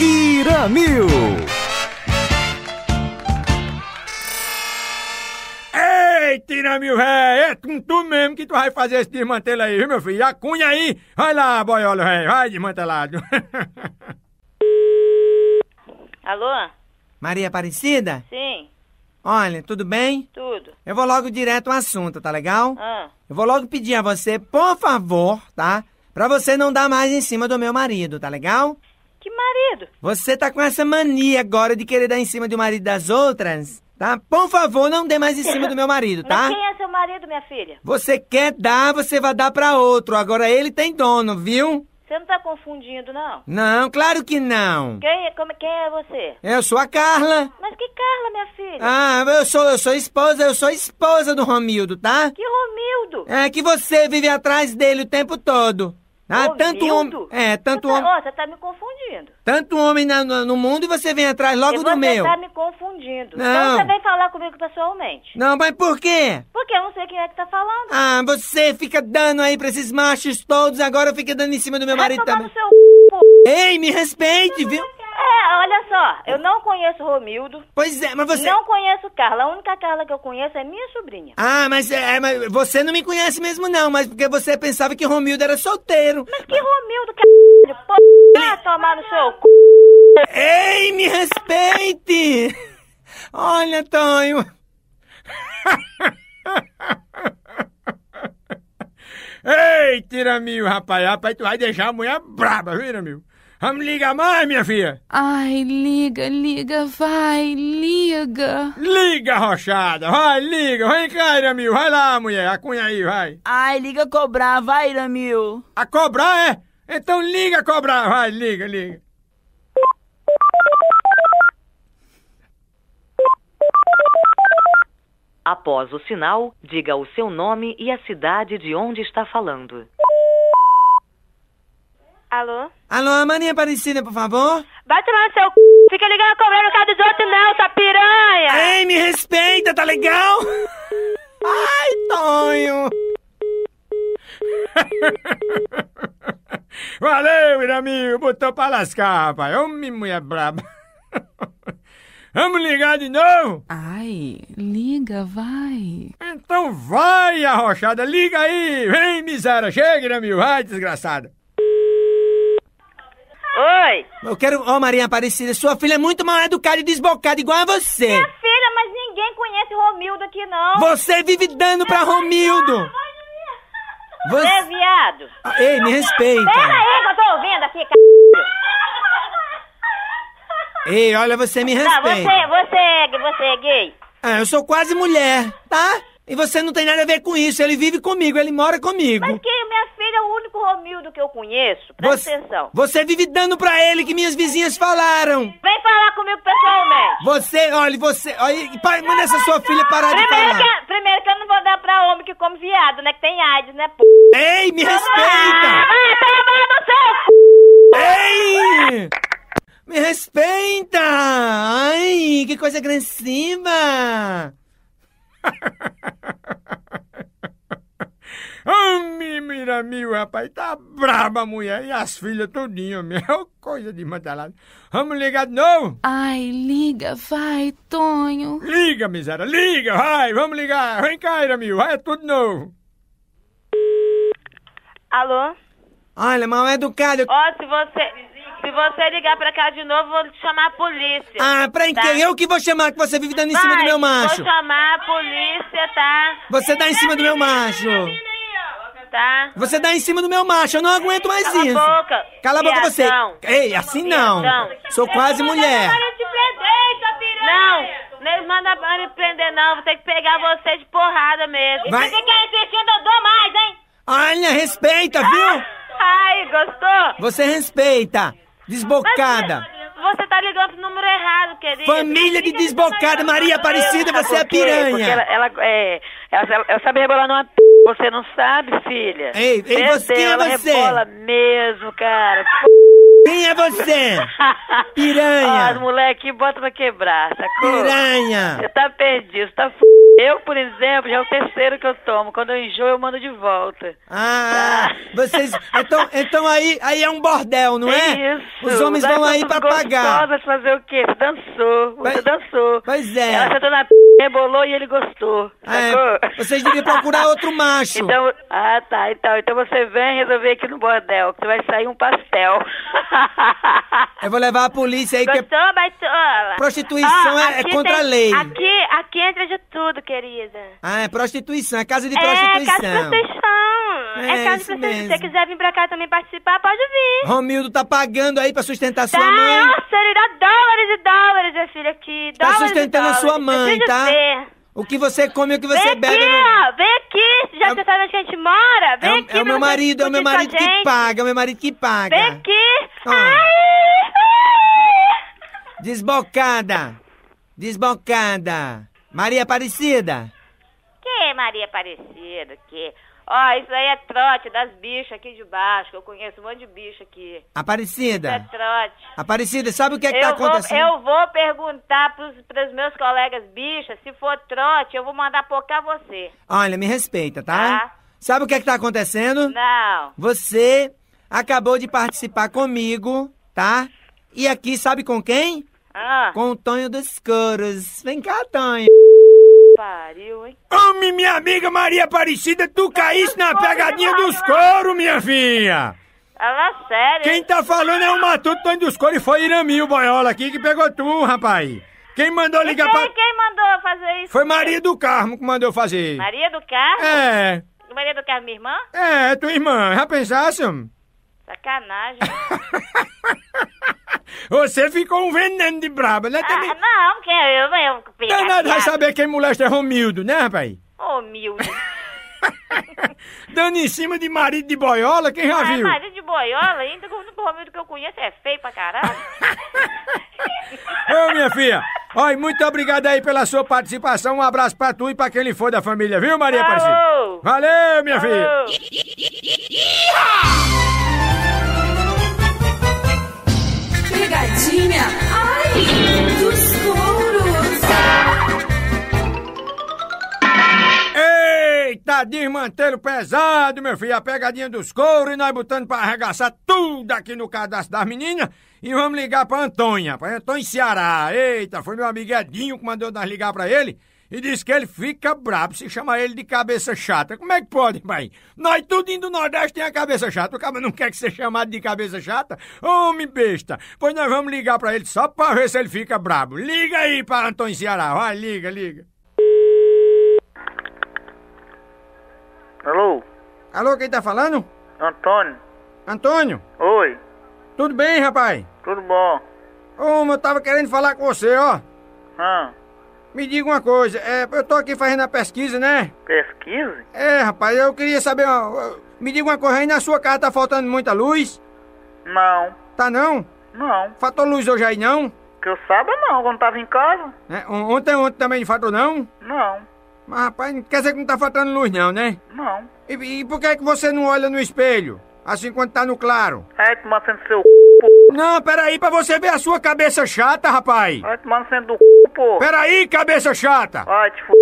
Iramil. Ei, tira mil véi, é com tu mesmo que tu vai fazer esse desmantelo aí, viu, meu filho? A cunha aí, vai lá, boiola, véi, vai desmantelado. Alô? Maria Aparecida? Sim, Olha, tudo bem? tudo. Eu vou logo direto ao assunto, tá legal? Ah, Eu vou logo pedir a você, por favor, tá? Pra você não dar mais em cima do meu marido, tá legal? que marido? Você tá com essa mania agora de querer dar em cima do marido das outras, tá? Por favor, não dê mais em cima do meu marido, tá? Mas quem é seu marido, minha filha? Você quer dar, você vai dar pra outro. Agora ele tem dono, viu? Você não tá confundindo, não? Não, claro que não. Quem é, como, quem é você? Eu sou a Carla. Mas que Carla, minha filha? Ah, eu sou, eu sou esposa, eu sou esposa do Romildo, tá? Que Romildo? É que você vive atrás dele o tempo todo. Ah, tanto homem, é, tanto Você tá- homem, Ó, você tá me confundindo. tanto homem na- no, no mundo e você vem atrás logo do você meu. tá me confundindo. Não. Então você vem falar comigo pessoalmente. Não, mas por quê? Porque eu não sei quem é que tá falando. Ah, você fica dando aí pra esses machos todos, agora fica dando em cima do meu marido tomar também. seu Ei, me respeite, viu? É, olha só, eu não conheço Romildo. Pois é, mas você... Não conheço Carla. A única Carla que eu conheço é minha sobrinha. Ah, mas, é, mas você não me conhece mesmo não, mas porque você pensava que Romildo era solteiro. Mas que Romildo, que Pô, vai tomar no seu c... Ei, me respeite! Olha, Tonho. Ei, tira mil, rapaz, rapaz, tu vai deixar a mulher braba, viu, tira mil? Vamos ligar mais, minha filha? Ai, liga, liga, vai, liga. Liga, rochada, vai, liga, vem cá, Iramil, vai lá, mulher, a cunha aí, vai. Ai, liga cobrar, vai, Iramil. A cobrar, é? Então liga, cobrar, vai, liga, liga. Após o sinal, diga o seu nome e a cidade de onde está falando. Alô? Alô, Maria Aparecida, por favor? Vai tomar no seu c... Fica ligando cobrando no casa dos outros não, sua piranha! Ei, me respeita, tá legal? Ai, Tonho. Valeu, Iramil, botou pra lascar, rapaz. Homem, mulher braba. Vamos ligar de novo? Ai, liga, vai. Então vai, arrochada, liga aí. Vem, miséria, chega, Iramil, vai, desgraçada. Oi. Eu quero... Ô, Maria Aparecida, sua filha é muito mal educada e desbocada, igual a você. Filha, mas ninguém conhece Romildo aqui, não. Você vive dando pra Romildo. Você é viado. Ah, Ei, me respeita. Pera aí que eu tô ouvindo aqui, c... Ei, olha, você me Tá, respeita. você, você, é, você é gay? Ah, eu sou quase mulher, tá? E você não tem nada a ver com isso. Ele vive comigo, ele mora comigo. Mas que minha filha é o único Romildo que eu conheço. Presta Você, atenção. você vive dando pra ele que minhas vizinhas falaram. Vem falar comigo pessoalmente. Você, olha, você. Olha, pai, manda essa sua filha parar de Primeiro falar. que, primeiro que eu não vou dar pra homem que come viado, né? Que tem AIDS, né, p... Ei, me respeita! Vai tomar no seu c... Ei! Me respeita! Ai, que coisa agressiva! Homem, Ô, Miramil, rapaz, tá braba a mulher e as filhas tudinho, meu. Coisa de mantelado. Vamos ligar de novo? Ai, liga, vai, Tonho. Liga, miséria, liga, vai, vamos ligar. Vem cá, Miramil, vai, é tudo novo. Alô? Olha, mal educado. Ó, se você. Se você ligar pra cá de novo, vou chamar a polícia. Ah, pra tá? quem? Eu que vou chamar que você vive dando em cima do meu macho. Vou chamar a polícia, tá? Você dá em cima do meu macho. Tá? Você dá em cima do meu macho, eu não aguento mais Cala a isso. boca. Cala a boca você. Ei, assim não. Viadão. Sou quase mulher. Não, não manda pra me prender, não. Vou ter que pegar você de porrada mesmo. Vai. Se você quer insistir, eu dou mais, hein? Olha, respeita, viu? Ai, gostou? Você respeita. Desbocada. Você tá ligando pro número errado, querido. Família de desbocada, Maria Aparecida, você é quê? Porque ela, piranha. ela, é, ela, ela sabe rebolar numa p... Você não sabe, filha? Ei, ei, Meu você- quem é Deus, você? Ela rebola mesmo, cara. Quem é você? Ó, Piranha. as moleque bota pra quebrar, sacou? Piranha. Você tá perdido, você tá f... Eu, por exemplo, já é o terceiro que eu tomo. Quando eu enjoo, eu mando de volta. Ah, vocês. Então, então aí, aí é um bordel, não é? Isso. Os homens vão Nós aí pra pagar. fazer o quê? Você dançou, você dançou. Pois é. Ela sentou na p... rebolou e ele gostou, É, sacou? vocês deviam procurar outro macho. Então, ah, tá, então, então você vem resolver aqui no bordel, que vai sair um pastel. Eu vou levar a polícia aí, que é Gostou, baitola? Prostituição é- é aqui contra tem- a lei. Aqui, aqui entra de tudo, querida. Ah, é prostituição, é casa de É, casa de prostituição. prostituição. É, É, casa de prostituição. Se você quiser vir pra cá também participar, pode vir. Romildo tá pagando aí pra sustentar sua Tá, mãe. nossa, ele dá dólares e dólares, minha filha, aqui. Tá sustentando a sua mãe, tá? ver. O que você come e o que você vem bebe. aqui, não- ó, vem aqui. Já que você sabe onde a gente mora, vem É, aqui. é o meu marido, é o meu marido que paga, é o meu marido que paga. Vem aqui. Ah. Ai. Desbocada. Desbocada. Maria Aparecida. Que Maria Aparecida, que... Ó, isso aí é trote das bichas aqui de baixo, que eu conheço um monte de bicho aqui. Isso é Aparecida. trote. Aparecida, sabe o que é que tá eu, vou, acontecendo? eu vou perguntar pros, pros meus colegas bichas, se for trote, eu vou mandar pocar você. Olha, me respeita, tá? Tá. Sabe o que é que tá acontecendo? Não. Você acabou de participar comigo, tá? E aqui, sabe com quem? Ah, Com o Tonho dos Coros. Vem cá, Tonho. pariu, hein? Homem, minha amiga Maria Aparecida, tu caísse na pegadinha dos coros, minha filha. Fala sério. Quem tá falando é o Matuto Tonho dos Coros e foi Irami, o boiola aqui, que pegou tu, rapaz. Quem mandou ligar quem, pra... quem mandou fazer isso? Foi Maria do Carmo que mandou fazer. Maria do Carmo? É, Maria do Carmo, minha irmã? é, tua irmã, já pensasse? homem? Sacanagem. Você ficou um veneno de braba, né? Também... ah, não, quem é eu? Eu pegar Danado vai saber quem molesta é Romildo, né, rapaz? Humilde. Dando em cima de marido de boiola, quem já Ah, viu? marido de boiola, ainda o único Romildo que eu conheço é feio pra caralho. Ô, minha filha, olha, muito obrigado aí pela sua participação. Um abraço pra tu e pra quem lhe for da família, viu, Maria. Aparecida? Valeu, minha filha. Pegadinha, ai, dos touros. Eita, desmantelo pesado, meu filho. A pegadinha dos couros e nós botando pra arregaçar tudo aqui no cadastro das meninas. E vamos ligar pra Antônia, pra Antônio Ceará. Eita, foi meu amigo Edinho que mandou nós ligar pra ele. E disse que ele fica brabo se chamar ele de cabeça chata. Como é que pode, pai? Nós tudo indo do Nordeste tem a cabeça chata. O cara não quer que ser chamado de cabeça chata? Homem besta. Pois nós vamos ligar pra ele só pra ver se ele fica brabo. Liga aí pra Antônio Ceará. Vai, liga, liga. Alô? Alô, quem tá falando? Antônio? Antônio? Oi, Tudo bem, rapaz? tudo bom? Ô, eu tava querendo falar com você, ó. Ah, Me diga uma coisa, é, eu tô aqui fazendo a pesquisa, né? pesquisa? É, rapaz, eu queria saber, ó, me diga uma coisa, aí na sua casa tá faltando muita luz? Não, Tá não? não. Faltou luz hoje aí não? Que eu saiba não, quando tava em casa? É, on- ontem, ontem também faltou não? Não, Mas, rapaz, não quer dizer que não tá faltando luz não, né? não. E, e por que que você não olha no espelho? Assim quando tá no claro? Vai tomar sendo seu c... Não, peraí, pra você ver a sua cabeça chata, rapaz. Vai tomar sendo do c, pô. Peraí, cabeça chata. Vai te f...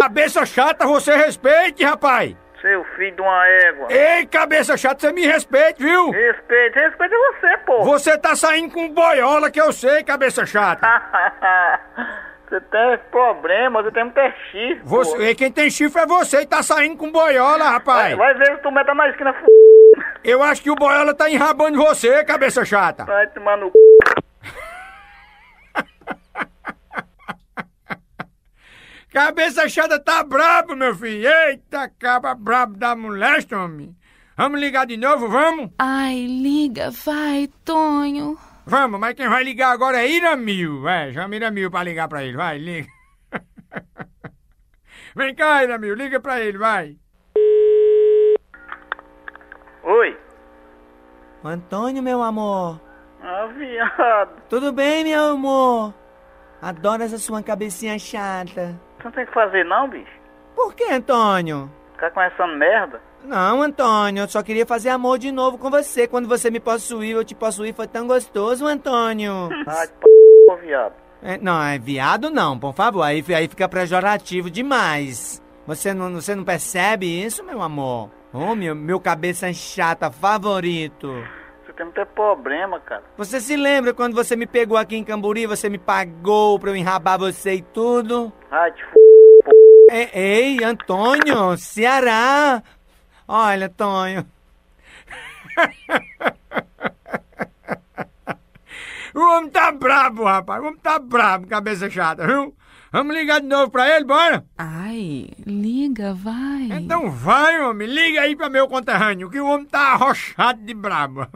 Cabeça chata, você respeite, rapaz. Seu filho de uma égua. Ei, cabeça chata, você me respeite, viu? Respeito, respeito você, pô. Você tá saindo com boiola que eu sei, cabeça chata. Você tem problema, você tem muita chifre. pô. Você, quem tem chifre é você e tá saindo com boiola, rapaz. Vai, vai ver se tu meta na esquina, f... Eu acho que o boiola tá enrabando você, cabeça chata. Vai tomar no c... Cabeça chata tá brabo, meu filho. Eita, caba brabo da molesta, homem. Vamos ligar de novo, vamos? Ai, liga, vai, Tonho. Vamos, mas quem vai ligar agora é Iramil. Vai, chama Iramil pra ligar pra ele, vai, liga. Vem cá, Iramil, liga pra ele, vai. Oi. O Antônio, meu amor. Ah, viado. Tudo bem, meu amor? Adoro essa sua cabecinha chata. Você não tem o que fazer não, bicho? Por que, Antônio? Ficar com essa merda? Não, Antônio, eu só queria fazer amor de novo com você. Quando você me possuiu, eu te possuí, foi tão gostoso, Antônio. Ai, p... viado. É, não, é viado não, por favor, aí, aí fica pejorativo demais. Você não, você não percebe isso, meu amor? Oh, meu, meu cabeça chata favorito. Você tem muito problema, cara. Você se lembra quando você me pegou aqui em Camburi, você me pagou pra eu enrabar você e tudo? Ai, te f... Ei, ei, Antônio, Ceará. Olha, Tonho. O homem tá brabo, rapaz. O homem tá brabo, cabeça chata, viu? Vamos ligar de novo pra ele, bora? Ai, liga, vai. Então vai, homem. Liga aí pra meu conterrâneo, que o homem tá arrochado de brabo.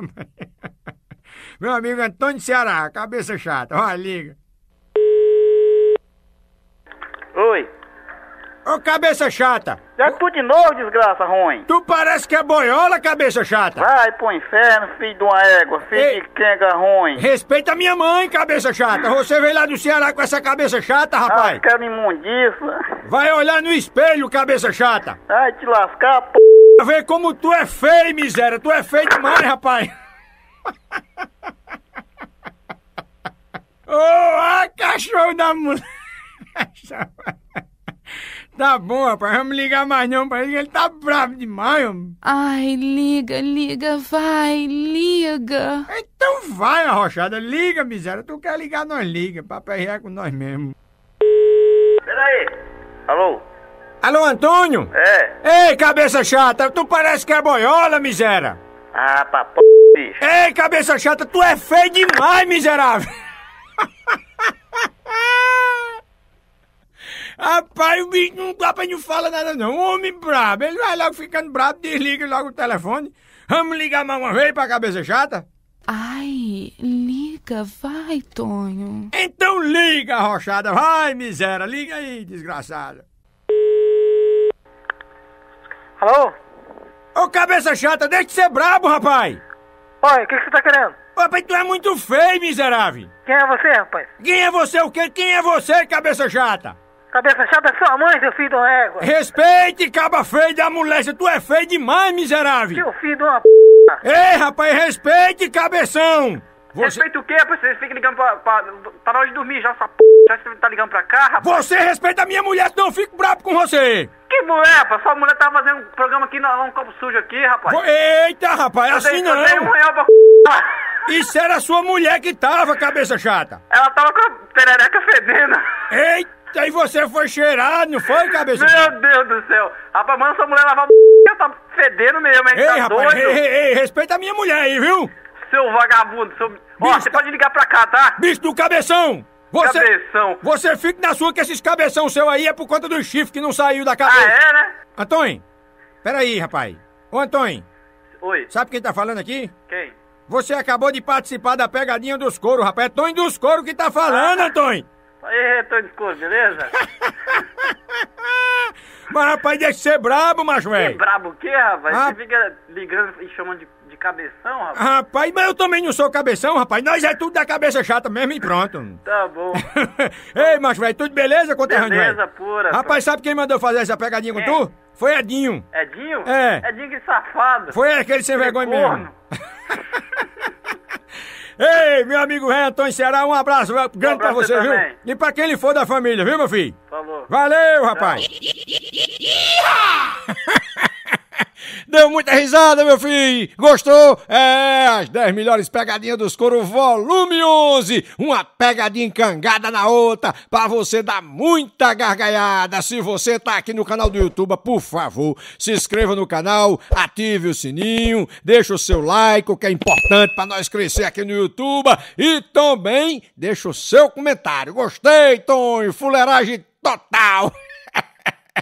meu amigo Antônio Ceará, cabeça chata. Vai, liga. Oi. Ô, cabeça chata. Já tu de novo, desgraça ruim. Tu parece que é boiola, cabeça chata. Vai pro inferno, filho de uma égua, filho Ei. de quenga ruim. Respeita a minha mãe, cabeça chata. Você veio lá do Ceará com essa cabeça chata, rapaz. Ah, cara imundiça. Vai olhar no espelho, cabeça chata. Ai, te lascar, p... Vê como tu é feio, miséria. Tu é feio demais, rapaz. Ô, oh, cachorro da mulher. Tá bom, rapaz. Vamos ligar mais não pra ele, que ele tá bravo demais, homem. Ai, liga, liga, vai, liga. Então vai, arrochada. Liga, miséria. Tu quer ligar, nós liga. Papai é com nós mesmo. Peraí. Alô? Alô, Antônio? É. Ei, cabeça chata. Tu parece que é boiola, miséria. Ah, papo, bicho. Ei, cabeça chata. Tu é feio demais, miserável. Rapaz, o bicho não dá pra não fala nada não. Homem brabo. Ele vai logo ficando brabo, desliga logo o telefone. Vamos ligar mais uma vez pra cabeça chata? Ai, liga, vai, Tonho. Então liga, arrochada. Vai, miséria. Liga aí, desgraçada. Alô? Ô, cabeça chata, deixa de ser brabo, rapaz. Oi, o que, que você tá querendo? Rapaz, tu é muito feio, miserável. Quem é você, rapaz? Quem é você o quê? Quem é você, cabeça chata? Cabeça chata é sua mãe, seu filho de uma égua. Respeite, caba feio da moléstia. Tu é feio demais, miserável. Seu filho de uma p... Ei, rapaz, respeite, cabeção. Você... Respeita o quê, rapaz? Você fica ligando pra, pra... Tá na hora de dormir já, sua p... Já você tá ligando pra cá, rapaz? Você respeita a minha mulher, senão eu fico bravo com você. Que mulher, rapaz? Sua mulher tá fazendo um programa aqui, não, um copo sujo aqui, rapaz. Eita, rapaz, Eu assim dei- não. Eu dei um real pra Isso era sua mulher que tava, cabeça chata. Ela tava com a perereca fedendo. Eita, e você foi cheirado, não foi, cabeça Meu? Deus do céu. Rapaz, manda sua mulher lavar ela tá fedendo mesmo, hein? Ei, tá rapaz, doido? ei, ei, ei, respeita a minha mulher aí, viu? Seu vagabundo, seu... Ó, você pode ligar pra cá, tá? Bicho do cabeção! Você, Cabeção. Você fica na sua que esses cabeção seu aí é por conta do chifre que não saiu da cabeça. Ah, é, né? Antônio, peraí, rapaz. Ô, Antônio, Oi, sabe quem tá falando aqui? quem? Você acabou de participar da pegadinha dos couro, rapaz. É Tonho dos couro que tá falando, Antônio. Aí, retorno de cor, beleza? Mas, rapaz, deixa de ser brabo, macho, Que velho. brabo o quê, rapaz? Ah. Você fica ligando e chamando de, de cabeção, rapaz? Rapaz, mas eu também não sou cabeção, rapaz. Nós é tudo da cabeça chata mesmo e pronto. Tá bom. Ei, macho, velho, tudo beleza, conterrâneo, velho? Beleza pura. Rapaz, sabe quem mandou fazer essa pegadinha com Quem? tu? Foi Edinho. Edinho? É. Edinho que safado. Foi aquele sem vergonha mesmo. Ei, meu amigo Rei Antônio Ceará, um abraço grande pra abraço você, viu? também. E pra quem ele for da família, viu, meu filho? Falou. Valeu, rapaz. Deu muita risada, meu filho? Gostou? É, as 10 melhores pegadinhas dos couro, volume 11. Uma pegadinha encangada na outra, pra você dar muita gargalhada. Se você tá aqui no canal do YouTube, por favor, se inscreva no canal, ative o sininho, deixa o seu like, o que é importante pra nós crescer aqui no YouTube. E também deixa o seu comentário. Gostei, Tonho, fuleiragem total.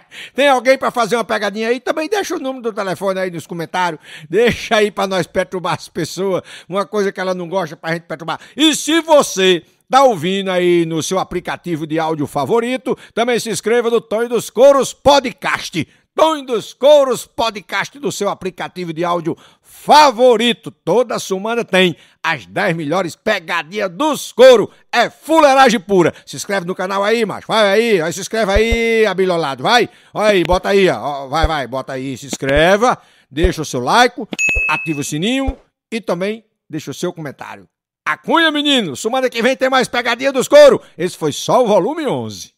Tem alguém pra fazer uma pegadinha aí? Também deixa o número do telefone aí nos comentários. Deixa aí pra nós perturbar as pessoas. Uma coisa que ela não gosta pra gente perturbar. E se você tá ouvindo aí no seu aplicativo de áudio favorito, também se inscreva no Tonho dos Coros Podcast. Tonho dos Coros Podcast do seu aplicativo de áudio favorito. Toda semana tem as 10 melhores pegadinhas dos couro. É fuleiragem pura. Se inscreve no canal aí, macho. Vai aí, vai, se inscreve aí, abilolado. Vai, olha aí, bota aí, ó. Vai, vai, bota aí, se inscreva, deixa o seu like, ativa o sininho e também deixa o seu comentário. A Cunha, menino, semana que vem tem mais pegadinha dos couro. Esse foi só o volume 11.